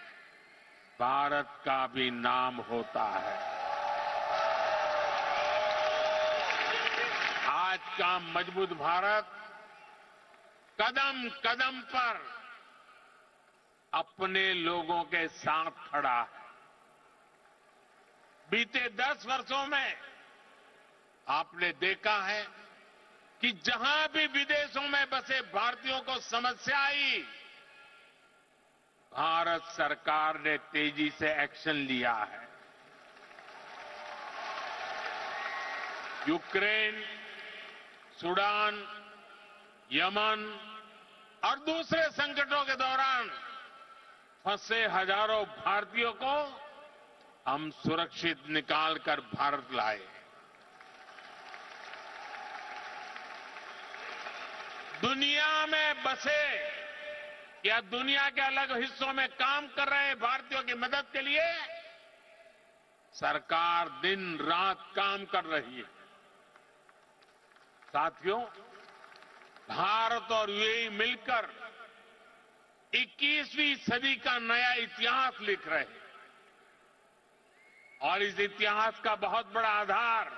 D: भारत का भी नाम होता है। आज का मज़बूत भारत कदम कदम पर अपने लोगों के साथ खड़ा है। बीते दस वर्षों में आपने देखा है कि जहाँ भी विदेशों में बसे भारतीयों को समस्या आई, भारत सरकार ने तेज़ी से एक्शन लिया है। यूक्रेन, सूडान, यमन और दूसरे संकटों के दौरान फंसे हज़ारों भारतीयों को हम सुरक्षित निकालकर भारत लाए। दुनिया में बसे या दुनिया के अलग हिस्सों में काम कर रहे भारतीयों की मदद के लिए, सरकार दिन रात काम कर रही है। साथियों, भारत और यूएई मिलकर 21वीं सदी का नया इतिहास लिख रहे हैं। और इस इतिहास का बहुत बड़ा आधार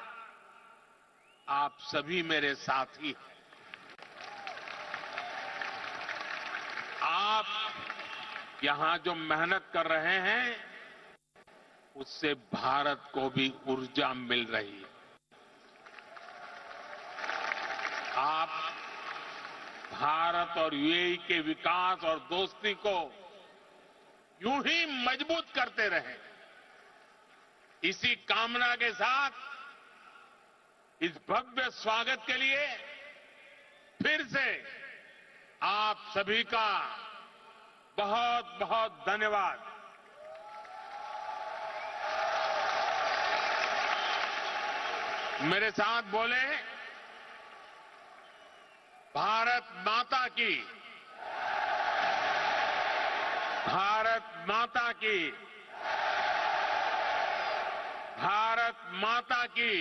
D: आप सभी मेरे साथी हैं। आप यहाँ जो मेहनत कर रहे हैं, उससे भारत को भी ऊर्जा मिल रही है। आप भारत और यूएई के विकास और दोस्ती को यूँ ही मज़बूत करते रहे। इसी कामना के साथ, इस भव्य स्वागत के लिए फिर से आप सभी का बहुत बहुत धन्यवाद। मेरे साथ बोले, भारत माता की, भारत माता की, भारत माता की।